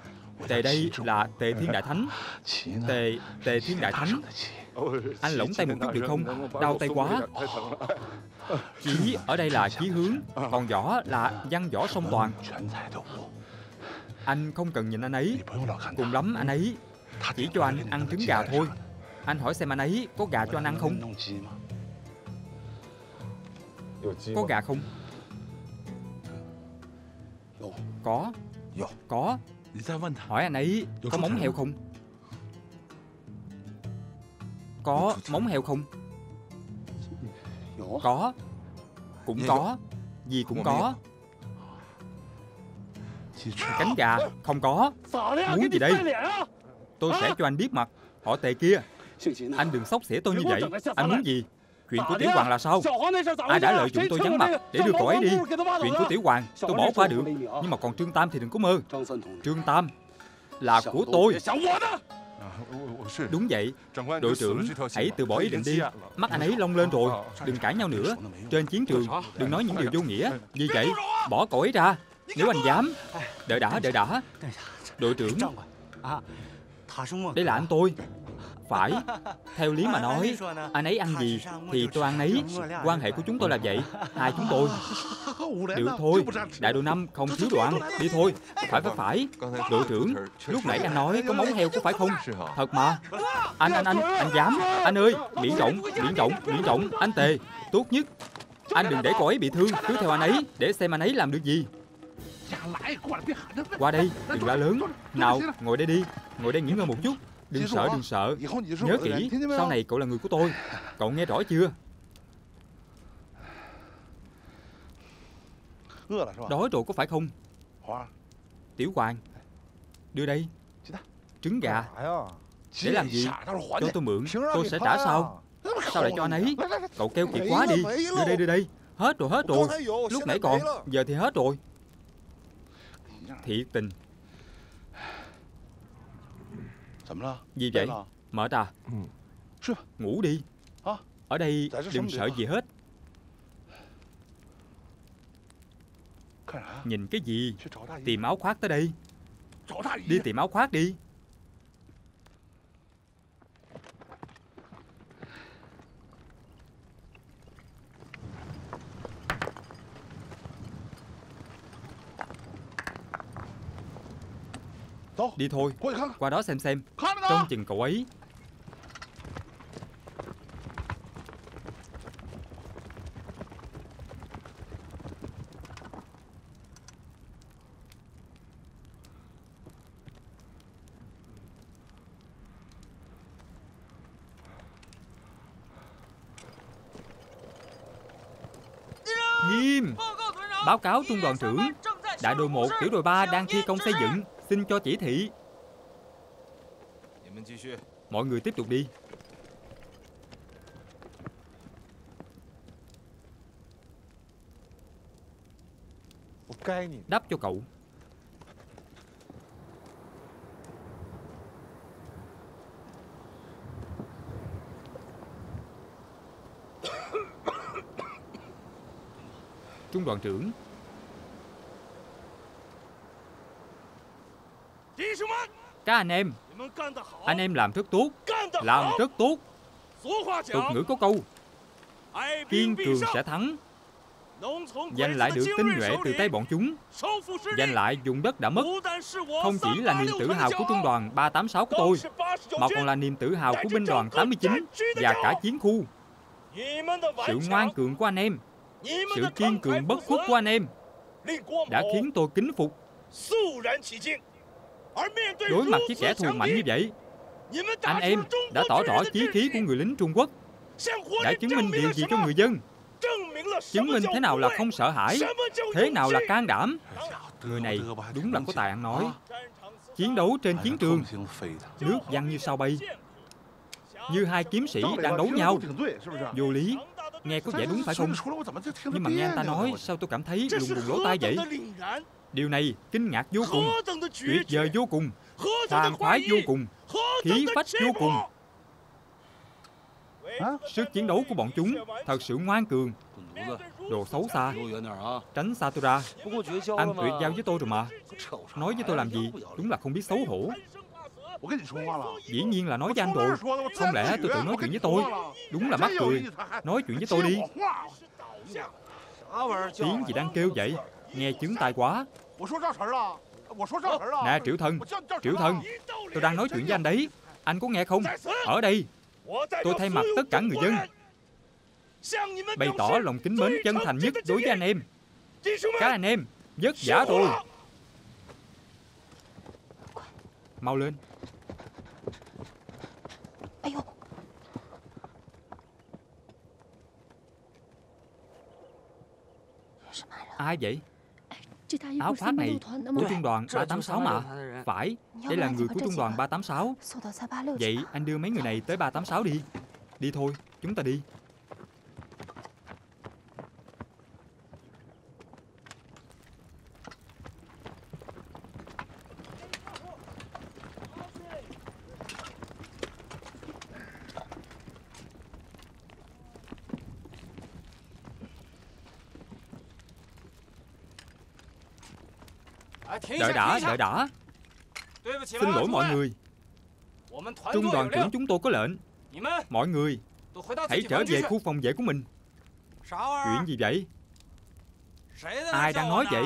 Tề đây là Tề Thiên Đại Thánh. Tề Tề Thiên Đại Thánh. Anh lỏng tay một chút được không? Đau tay quá. Chí ở đây là chí hướng, Còn võ là văn võ song toàn. Anh không cần nhìn anh ấy. Cùng lắm anh ấy. Chỉ cho anh ăn trứng gà thôi. Anh hỏi xem anh ấy có gà cho anh ăn không? Có gà không? Có. Có. Hỏi anh ấy có móng heo không? Có móng heo không? Có. Cũng có. Gì cũng có. Cánh gà Không có. Muốn gì đây? Tôi sẽ cho anh biết mặt Họ tề kia. Anh đừng sốc xỉa tôi như vậy. Anh muốn gì Chuyện của Tiểu Hoàng là sao? Ai đã lợi dụng tôi vắng mặt Để đưa cậu ấy đi. Chuyện của Tiểu Hoàng tôi bỏ qua được. Nhưng mà còn Trương Tam thì đừng có mơ. Trương Tam Là của tôi. Đúng vậy. Đội trưởng Hãy từ bỏ ý định đi. Mắt anh ấy long lên rồi. Đừng cãi nhau nữa. Trên chiến trường Đừng nói những điều vô nghĩa. Vì vậy Bỏ cậu ấy ra Nếu anh dám Đợi đã đợi đã. Đội trưởng. Đây là anh tôi phải. Theo lý mà nói Anh ấy ăn gì Thì tôi ăn ấy. Quan hệ của chúng tôi là vậy. Hai chúng tôi. Được thôi Đại đội năm không thiếu đồ ăn. Đi thôi Phải phải phải. Đội trưởng Lúc nãy anh nói có móng heo có phải không? Thật mà. Anh anh anh Anh dám. Anh ơi Miễn rộng Miễn rộng Miễn rộng Anh Tề Tốt nhất. Anh đừng để cô ấy bị thương. Cứ theo anh ấy Để xem anh ấy làm được gì. Qua đây Đừng la lớn. Nào ngồi đây đi. Ngồi đây nghỉ ngơi một chút Đừng sợ, đừng sợ. Nhớ kỹ, sau này cậu là người của tôi. Cậu nghe rõ chưa? Đói rồi có phải không? Tiểu Hoàng Đưa đây. Trứng gà. Để làm gì? Cho tôi mượn. Tôi sẽ trả sau. Sao lại cho anh ấy? Cậu kêu kiệt quá đi. Đưa đây đưa đây. Hết rồi hết rồi. Lúc nãy còn Giờ thì hết rồi. Thiệt tình gì vậy? Mệt à? Ừ. Ngủ đi. Ở đây đừng sợ gì hết. Nhìn cái gì? Tìm áo khoác tới đây. Đi tìm áo khoác đi Đi thôi. Qua đó xem xem. Trông chừng cậu ấy. Nghiêm Báo cáo trung đoàn trưởng Đại đội 1, tiểu đội 3 đang thi công xây dựng Xin cho chỉ thị. Mọi người tiếp tục đi. Đáp cho cậu. Trung đoàn trưởng Các anh em. Anh em làm rất tốt Làm rất tốt Tục ngữ có câu. Kiên cường sẽ thắng. Giành lại được tinh nhuệ từ tay bọn chúng. Giành lại dùng đất đã mất. Không chỉ là niềm tự hào của trung đoàn 386 của tôi, Mà còn là niềm tự hào của binh đoàn 89 Và cả chiến khu. Sự ngoan cường của anh em, Sự kiên cường bất khuất của anh em Đã khiến tôi kính phục. Đối mặt với kẻ thù mạnh như vậy Anh em đã tỏ rõ chí khí của người lính Trung Quốc. Đã chứng minh điều gì cho người dân? Chứng minh thế nào là không sợ hãi? Thế nào là can đảm? Người này đúng là có tài ăn nói. Chiến đấu trên chiến trường Nước văng như sao bay. Như hai kiếm sĩ đang đấu nhau. Vô lý. Nghe có vẻ đúng phải không? Nhưng mà nghe anh ta nói Sao tôi cảm thấy lùng bùng lỗ tai vậy Điều này kinh ngạc vô cùng. Tuyệt vời vô cùng. Sàng khoái vô cùng. Khí phách vô cùng. Sức chiến đấu của bọn chúng Thật sự ngoan cường. Đồ xấu xa. Tránh xa tôi ra Anh tuyệt giao với tôi rồi mà. Nói với tôi làm gì? Đúng là không biết xấu hổ. Dĩ nhiên là nói với anh rồi. Không lẽ tôi tự nói chuyện với tôi? Đúng là mắc cười. Nói chuyện với tôi đi. Tiếng gì đang kêu vậy Nghe chứng tai quá. Nè Triệu Thần Triệu Thần Tôi đang nói chuyện với anh đấy. Anh có nghe không? Ở đây. Tôi thay mặt tất cả người dân. Bày tỏ lòng kính mến chân thành nhất đối với anh em. Các anh em Vất vả rồi. Mau lên. Ai vậy Áo khoác này của trung đoàn 386 mà. Phải, đây là người của trung đoàn 386 Vậy anh đưa mấy người này tới 386 đi. Đi thôi, chúng ta đi Đợi đã, đợi đã. Xin lỗi mọi người. Trung đoàn trưởng chúng tôi có lệnh. Mọi người Hãy trở về khu phòng vệ của mình. Chuyện gì vậy? Ai đang nói vậy?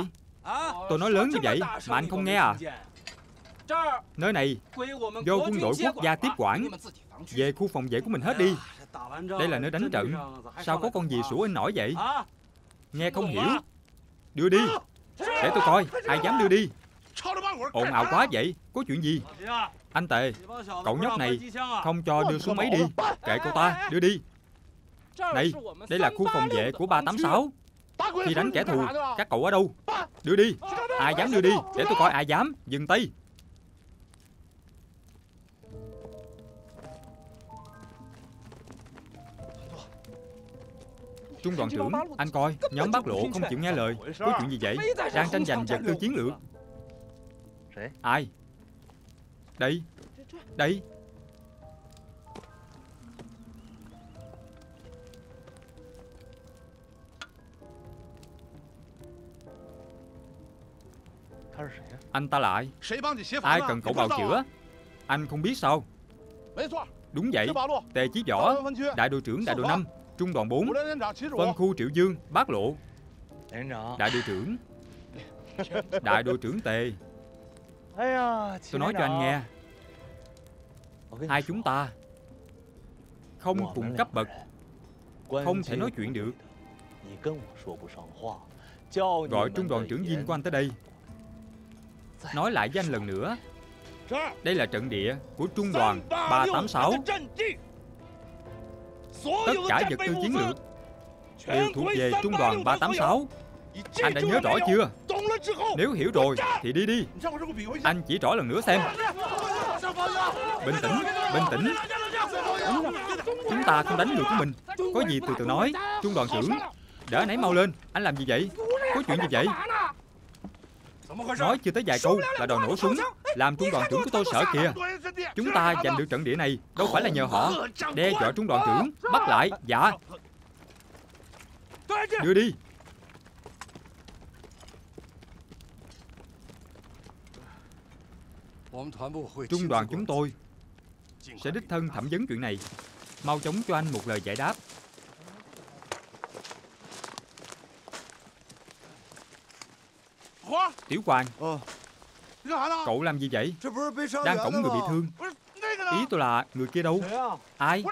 Tôi nói lớn như vậy Mà anh không nghe à Nơi này Do quân đội quốc gia tiếp quản. Về khu phòng vệ của mình hết đi. Đây là nơi đánh trận. Sao có con gì sủa in nổi vậy? Nghe không hiểu. Đưa đi. Để tôi coi Ai dám đưa đi Ồn ào quá vậy? Có chuyện gì? Anh Tề Cậu nhóc này Không cho đưa xuống máy đi. Kệ cậu ta Đưa đi. Này Đây là khu phòng vệ của 386 Khi đánh kẻ thù Các cậu ở đâu? Đưa đi. Ai dám đưa đi? Để tôi coi ai dám. Dừng tay. Trung đoàn trưởng, anh coi, nhóm bác lộ không chịu nghe lời. Có chuyện gì vậy? Đang tranh giành vật tư chiến lược Ai? Đây. Đây. Anh ta lại Ai? Cần cậu bào chữa? Anh không biết sao? Đúng vậy. Tề Chí Võ Đại đội trưởng đại đội 5 Trung đoàn 4 Phân khu Triệu Dương Bác Lộ. Đại đội trưởng. Đại đội trưởng Tề Tôi nói cho anh nghe. Hai chúng ta Không cùng cấp bậc Không thể nói chuyện được. Gọi trung đoàn trưởng viên của anh tới đây. Nói lại với anh lần nữa. Đây là trận địa của trung đoàn 386 Tất cả vật tư chiến lược Đều thuộc về trung đoàn 386 Anh đã nhớ rõ chưa? Nếu hiểu rồi thì đi đi. Anh chỉ rõ lần nữa xem. Bình tĩnh Bình tĩnh. Chúng ta không đánh người của mình. Có gì từ từ nói. Trung đoàn trưởng Đỡ nãy mau lên. Anh làm gì vậy? Có chuyện gì vậy? Nói chưa tới vài câu là đòi nổ súng. Làm trung đoàn trưởng của tôi sợ kìa. Chúng ta giành được trận địa này Đâu phải là nhờ họ. Đe dọa trung đoàn trưởng. Bắt lại Dạ. Đưa đi Trung đoàn chúng tôi Sẽ đích thân thẩm vấn chuyện này. Mau chóng cho anh một lời giải đáp. Tiểu Hoàng Cậu làm gì vậy? Đang cổng người bị thương. Ý tôi là người kia đâu? Ai?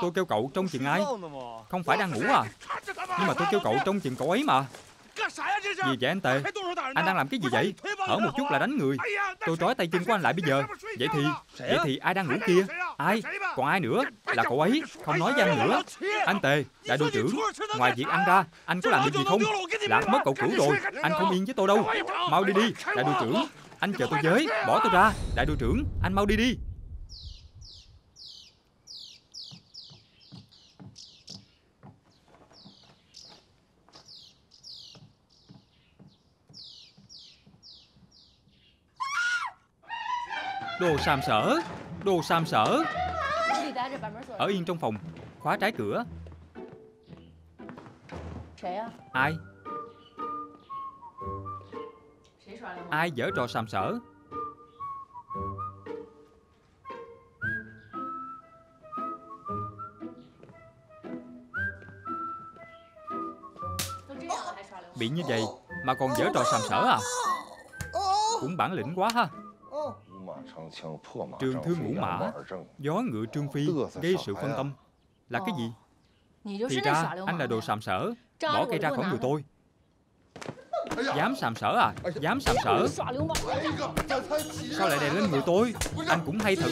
Tôi kêu cậu trông chừng ai? Không phải đang ngủ à? Nhưng mà tôi kêu cậu trông chừng cậu ấy mà Gì vậy anh Tề? Anh đang làm cái gì vậy? Hở một chút là đánh người. Tôi trói tay chân của anh lại bây giờ. Vậy thì Vậy thì ai đang ngủ kia? Ai? Còn ai nữa? Là cậu ấy. Không nói với anh nữa. Anh Tề Đại đội trưởng Ngoài việc ăn ra Anh có làm được gì không? Lạc mất cậu cửu rồi. Anh không yên với tôi đâu. Mau đi đi. Đại đội trưởng Anh chờ tôi với. Bỏ tôi ra. Đại đội trưởng Anh mau đi đi Đồ sàm sở Đồ sàm sở Ở yên trong phòng. Khóa trái cửa. Ai? Ai dở trò sàm sở Bị như vậy Mà còn dở trò sàm sở à? Cũng bản lĩnh quá ha Trường thương ngũ mã Gió ngựa trương phi Gây sự phân tâm Là cái gì？Thì ra anh là đồ sàm sở Bỏ cây ra khỏi người tôi。Dám sàm sở à？Dám sàm sở Sao lại đè lên người tôi Anh cũng hay thật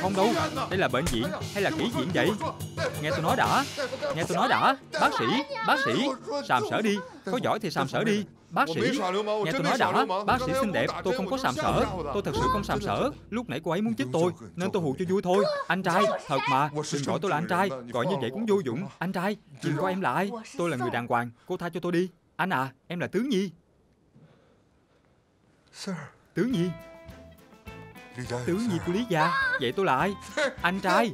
Không đâu Đây là bệnh viện hay là kỹ viện vậy Nghe tôi nói đã Nghe tôi nói đã Bác sĩ Bác sĩ Sàm sở đi Có giỏi thì sàm sở đi Bác sĩ? Nghe tôi nói đã Bác sĩ xinh đẹp Tôi không có sàm sở. Tôi thật sự không sàm sở. Lúc nãy cô ấy muốn chích tôi Nên tôi hù cho vui thôi. Anh trai Thật mà. Đừng gọi tôi là anh trai. Gọi như vậy cũng vô dụng. Anh trai Dừng coi em lại Tôi là người đàng hoàng. Cô tha cho tôi đi. Anh à Em là Tứ Nhi. Tứ Nhi. Tứ Nhi của Lý Gia. Vậy tôi là ai? Anh trai.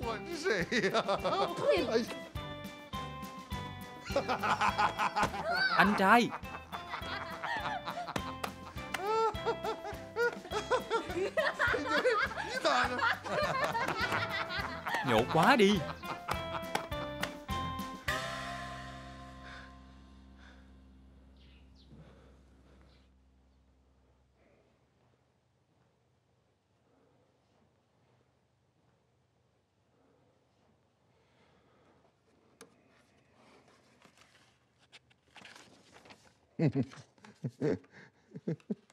Anh trai Nhột quá đi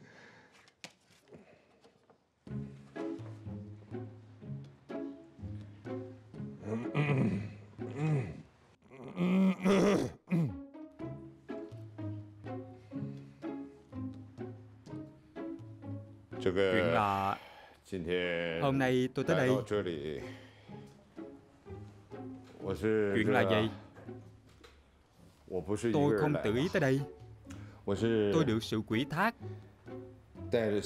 Chuyện là Hôm nay tôi tới đây. Chuyện là gì? Tôi không tự ý tới đây. Tôi được sự quỷ thác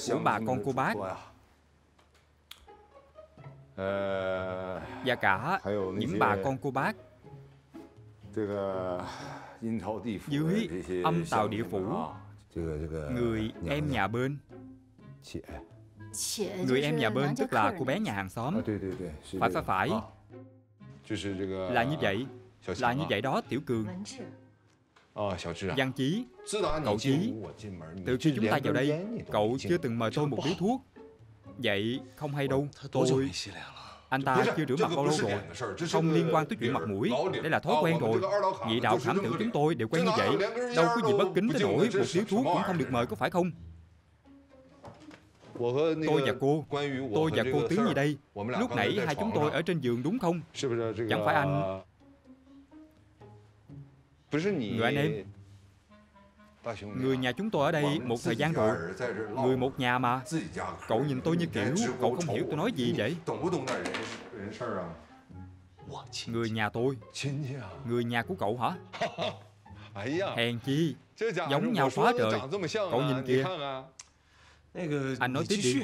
Của bà con cô bác. Và cả những bà con cô bác. Dưới âm tàu địa phủ Người em nhà bên Người em nhà bên tức là cô bé nhà hàng xóm. Phải phải phải. Là như vậy Là như vậy đó Tiểu Cường. Văn Chí Cậu Chí. Từ khi chúng ta vào đây Cậu chưa từng mời tôi một điếu thuốc. Vậy không hay đâu Tôi Anh ta chưa rửa mặt bao lâu rồi. Không liên quan tới chuyện mặt mũi. Đây là thói quen rồi. Nhị đạo khảm tử chúng tôi đều quen như vậy. Đâu có gì bất kính tới nỗi Một điếu thuốc cũng không được mời có phải không Tôi và cô Tôi và cô tướng gì đây. Lúc nãy hai chúng tôi ở trên giường đúng không? Chẳng phải anh. Người anh em. Người nhà chúng tôi ở đây một thời gian rồi. Người một nhà mà. Cậu nhìn tôi như kiểu Cậu không hiểu tôi nói gì vậy. Người nhà tôi. Người nhà của cậu hả? Hèn chi. Giống nhau quá trời. Cậu nhìn kìa Anh nói tiếp đi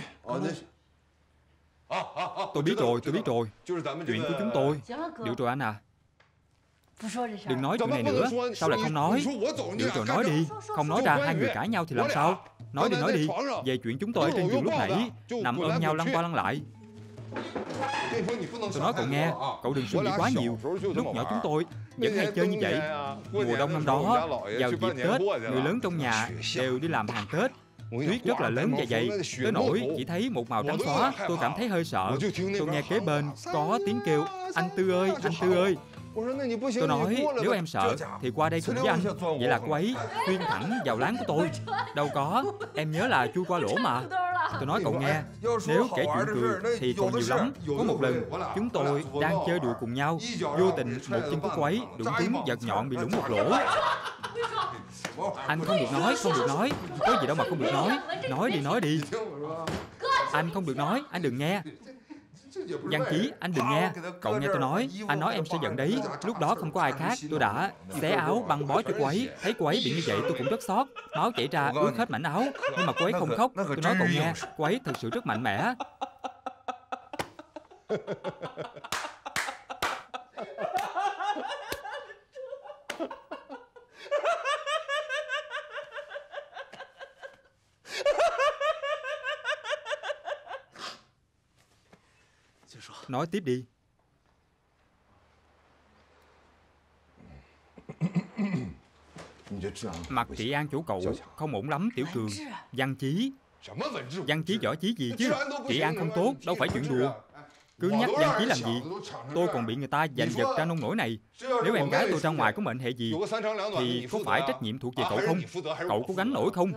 Tôi biết rồi, tôi biết rồi Chuyện của chúng tôi Được rồi anh à Đừng nói chuyện này nữa Sao lại không nói Được rồi nói đi Không nói ra hai người cãi nhau thì làm sao Nói đi nói đi Về chuyện chúng tôi ở trên giường lúc nãy Nằm ôm nhau lăn qua lăn lại Tôi nói cậu nghe Cậu đừng suy nghĩ quá nhiều Lúc nhỏ chúng tôi vẫn hay chơi như vậy Mùa đông năm đó Vào dịp Tết Người lớn trong nhà đều đi làm hàng Tết Tuyết rất là lớn và dày Tới nỗi chỉ thấy một màu trắng xóa Tôi cảm thấy hơi sợ Tôi nghe kế bên có tiếng kêu Anh Tư ơi, anh Tư ơi Tôi nói nếu em sợ Thì qua đây cùng với anh Vậy là cô ấy xuyên thẳng vào láng của tôi Đâu có Em nhớ là chui qua lỗ mà Tôi nói cậu nghe Nếu kể chuyện cười thì còn nhiều lắm Có một lần chúng tôi đang chơi đùa cùng nhau Vô tình một chân của cô ấy Đụng trúng vật nhọn bị lủng một lỗ anh không được nói Không được nói. Có gì đâu mà không được nói. Nói đi nói đi. Anh không được nói Anh đừng nghe. Văn Chí, anh đừng nghe. Cậu nghe tôi nói Anh nói em sẽ giận đấy. Lúc đó không có ai khác Tôi đã xé áo băng bó cho cô ấy. Thấy cô ấy bị như vậy tôi cũng rất xót. Máu chảy ra ướt hết mảnh áo. Nhưng mà cô ấy không khóc Tôi nói cậu nghe. Cô ấy thật sự rất mạnh mẽ. Nói tiếp đi. Mặt chị An chủ cậu không ổn lắm Tiểu Cường. Văn Chí. Văn chí võ chí gì chứ? Trị an không tốt Đâu phải chuyện đùa. cứ nhắc văn chí làm gì Tôi còn bị người ta giành giật ra nông nổi này. Nếu em gái tôi ra ngoài có mệnh hệ gì Thì có phải trách nhiệm thuộc về cậu không? Cậu có gánh nổi không?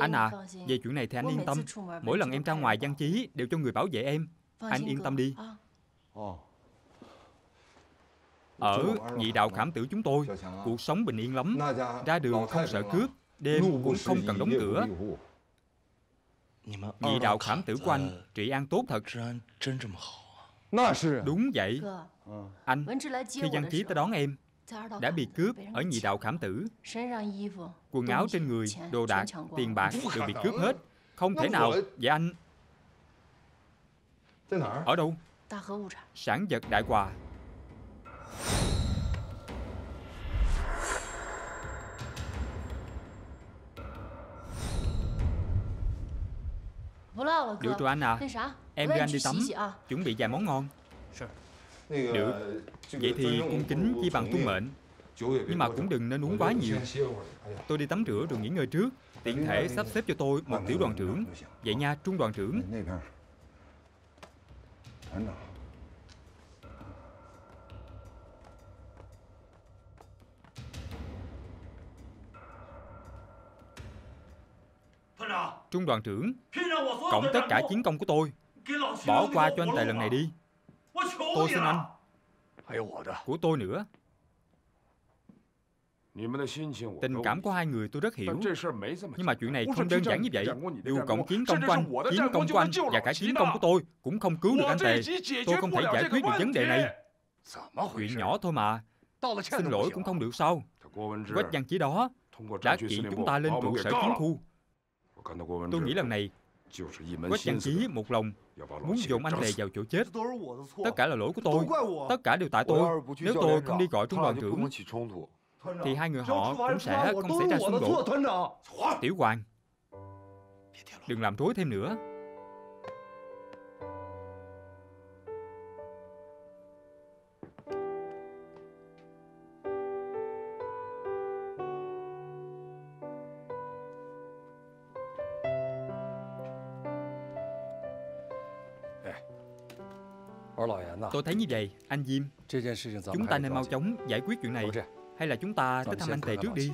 Anh à Về chuyện này thì anh yên tâm. Mỗi lần em ra ngoài văn chí Đều cho người bảo vệ em. Anh yên tâm đi Ở nhị đạo khảm tử chúng tôi Cuộc sống bình yên lắm. Ra đường không sợ cướp Đêm cũng không cần đóng cửa. Nhị đạo khảm tử của anh Trị an tốt thật. Đúng vậy. Anh, khi Văn Chí tới đón em Đã bị cướp ở nhị đạo khảm tử. Quần áo trên người, đồ đạc, tiền bạc đều bị cướp hết. Không thể nào. Vậy anh. Ở đâu Sản vật đại hòa Được rồi anh à。Em đưa anh đi tắm Chuẩn bị vài món ngon Được。Vậy thì cung kính chi bằng tuân mệnh。Nhưng mà cũng đừng nên uống quá nhiều。Tôi đi tắm rửa rồi nghỉ ngơi trước。Tiện thể sắp xếp cho tôi một tiểu đoàn trưởng。Vậy nha trung đoàn trưởng Trung đoàn trưởng Cộng tất cả chiến công của tôi? Bỏ qua cho anh tài lần này đi. Tôi xin anh. Của tôi nữa Tình cảm của hai người tôi rất hiểu. Nhưng mà chuyện này không đơn giản như vậy. Dù cộng chiến công của anh Chiến công của anh Và cả chiến công của tôi Cũng không cứu được anh Tề Tôi không thể giải quyết được vấn đề này. Chuyện nhỏ thôi mà. Xin lỗi cũng không được sao? Quách văn chỉ đó Đã kiện chúng ta lên trụ sở chiến khu. Tôi nghĩ lần này Quách văn chí một lòng Muốn dồn anh Tề vào chỗ chết. Tất cả là lỗi của tôi. Tất cả đều tại tôi. Nếu tôi không đi gọi trung đoàn trưởng Thì hai người họ cũng sẽ không xảy ra xung đột. Tiểu Hoàng Đừng làm rối thêm nữa. Tôi thấy như vậy, anh Diêm. Chúng ta nên mau chóng giải quyết chuyện này Hay là chúng ta tới thăm anh Tề trước đi?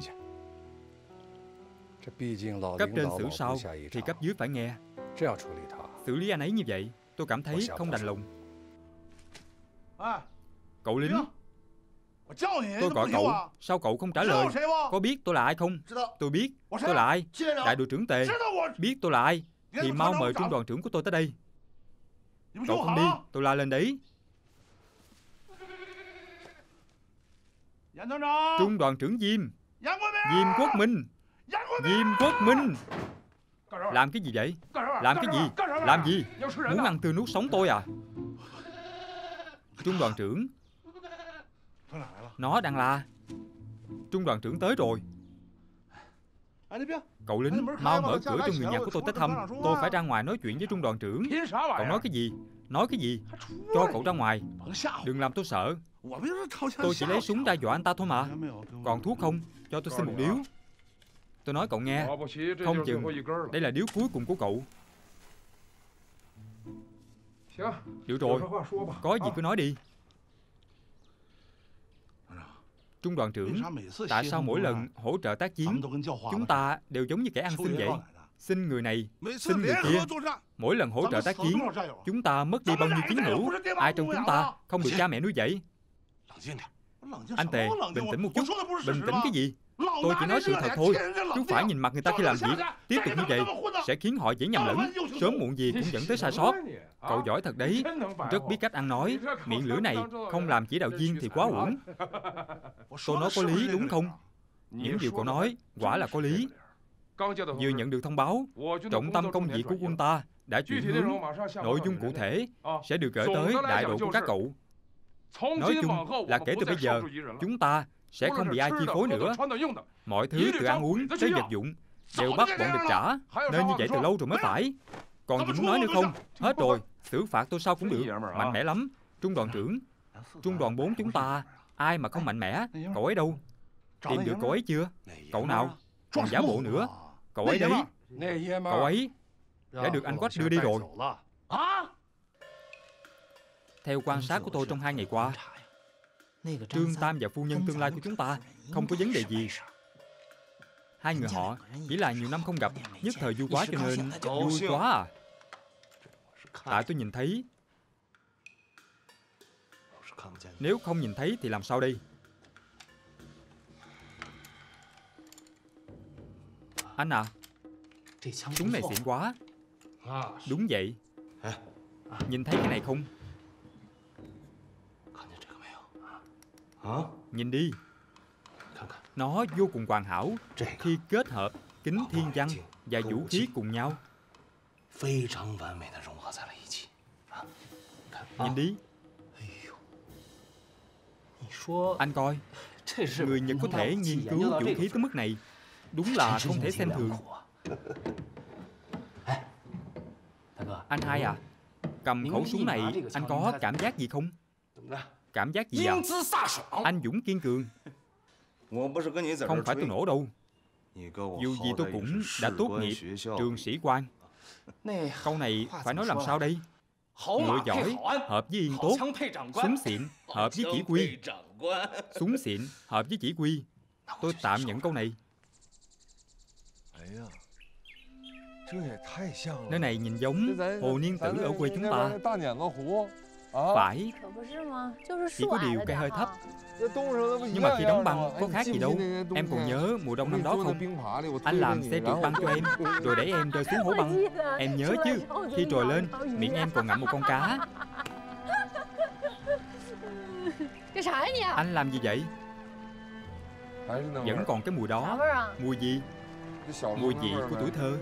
Cấp trên xử sau Thì cấp dưới phải nghe. Xử lý anh ấy như vậy Tôi cảm thấy không đành lòng. Cậu lính. Tôi gọi cậu. Sao cậu không trả lời? Có biết tôi là ai không? Tôi biết Tôi là ai? Đại đội trưởng Tề. Biết tôi là ai? Thì mau mời trung đoàn trưởng của tôi tới đây. Cậu không đi Tôi la lên đấy Trung đoàn trưởng Diêm. Diêm Quốc Minh. Diêm Quốc Minh. Làm cái gì vậy? Làm cái gì? Làm gì? Muốn ăn tươi nuốt sống tôi à? Trung đoàn trưởng. Nó đang la Trung đoàn trưởng tới rồi. Cậu lính Mau mở cửa cho người nhà của tôi tới thăm. Tôi phải ra ngoài nói chuyện với trung đoàn trưởng. Cậu nói cái gì? Nói cái gì? Cho cậu ra ngoài. Đừng làm tôi sợ Tôi chỉ lấy súng ra dọa anh ta thôi mà. Còn thuốc không? Cho tôi xin một điếu. Tôi nói cậu nghe. Không chừng. Đây là điếu cuối cùng của cậu. Được rồi Có gì cứ nói đi. Trung đoàn trưởng Tại sao mỗi lần hỗ trợ tác chiến Chúng ta đều giống như kẻ ăn xin vậy. Xin người này Xin người kia. Mỗi lần hỗ trợ tác chiến Chúng ta mất đi bao nhiêu chiến hữu. Ai trong chúng ta không được cha mẹ nuôi dạy Anh Tề Bình tĩnh một chút。Bình tĩnh cái gì？Tôi chỉ nói sự thật thôi Chú phải nhìn mặt người ta khi làm việc。Tiếp tục như vậy Sẽ khiến họ dễ nhầm lẫn。Sớm muộn gì cũng dẫn tới sai sót。Cậu giỏi thật đấy Rất biết cách ăn nói。Miệng lưỡi này Không làm chỉ đạo viên thì quá uổng。Tôi nói có lý đúng không？Những điều cậu nói Quả là có lý。Vừa nhận được thông báo Trọng tâm công việc của quân ta Đã chuyển hướng Nội dung cụ thể Sẽ được gửi tới đại đội của các cậu Nói chung là kể từ bây giờ Chúng ta sẽ không bị ai chi phối nữa. Mọi thứ từ ăn uống tới vật dụng Đều bắt bọn địch trả. Nên như vậy từ lâu rồi mới phải. Còn gì muốn nói nữa không? Hết rồi Xử phạt tôi sao cũng được. Mạnh mẽ lắm. Trung đoàn trưởng Trung đoàn 4 chúng ta Ai mà không mạnh mẽ Cậu ấy đâu? Tìm được cậu ấy chưa? Cậu nào? Còn giả bộ nữa. Cậu ấy đấy. Cậu ấy Đã được anh Quách đưa đi rồi theo quan sát của tôi trong hai ngày qua, Trương Tam và phu nhân tương lai của chúng ta Không có vấn đề gì. Hai người họ chỉ là nhiều năm không gặp, Nhất thời vui quá cho nên Vui quá à. Tại tôi nhìn thấy, Nếu không nhìn thấy thì làm sao đây? Anh à Súng này xịn quá. Đúng vậy. Nhìn thấy cái này không? Nhìn đi. Nó vô cùng hoàn hảo. Khi kết hợp kính thiên văn Và vũ khí cùng nhau. Nhìn đi. Anh coi. Người Nhật có thể nghiên cứu vũ khí tới mức này. Đúng là không thể xem thường. Anh hai à Cầm khẩu súng này Anh có cảm giác gì không Cảm giác gì à? Anh Dũng kiên cường. Không phải tôi nổ đâu. Dù gì tôi cũng đã tốt nghiệp trường sĩ quan. Câu này phải nói làm sao đây? Ngựa giỏi hợp với yên tốt Súng xịn hợp với chỉ quy Súng xịn hợp với chỉ quy Tôi tạm nhận câu này. Nơi này nhìn giống hồ niên tử ở quê chúng ta Phải. Chỉ có điều cây hơi thấp。Nhưng mà khi đóng băng có khác gì đâu. Em còn nhớ mùa đông năm đó không? Anh làm xe trượt băng cho em Rồi đẩy em rơi xuống hố băng. Em nhớ chứ Khi trồi lên Miệng em còn ngậm một con cá. Anh làm gì vậy? Vẫn còn cái mùi đó. Mùi gì? Mùi gì của tuổi thơ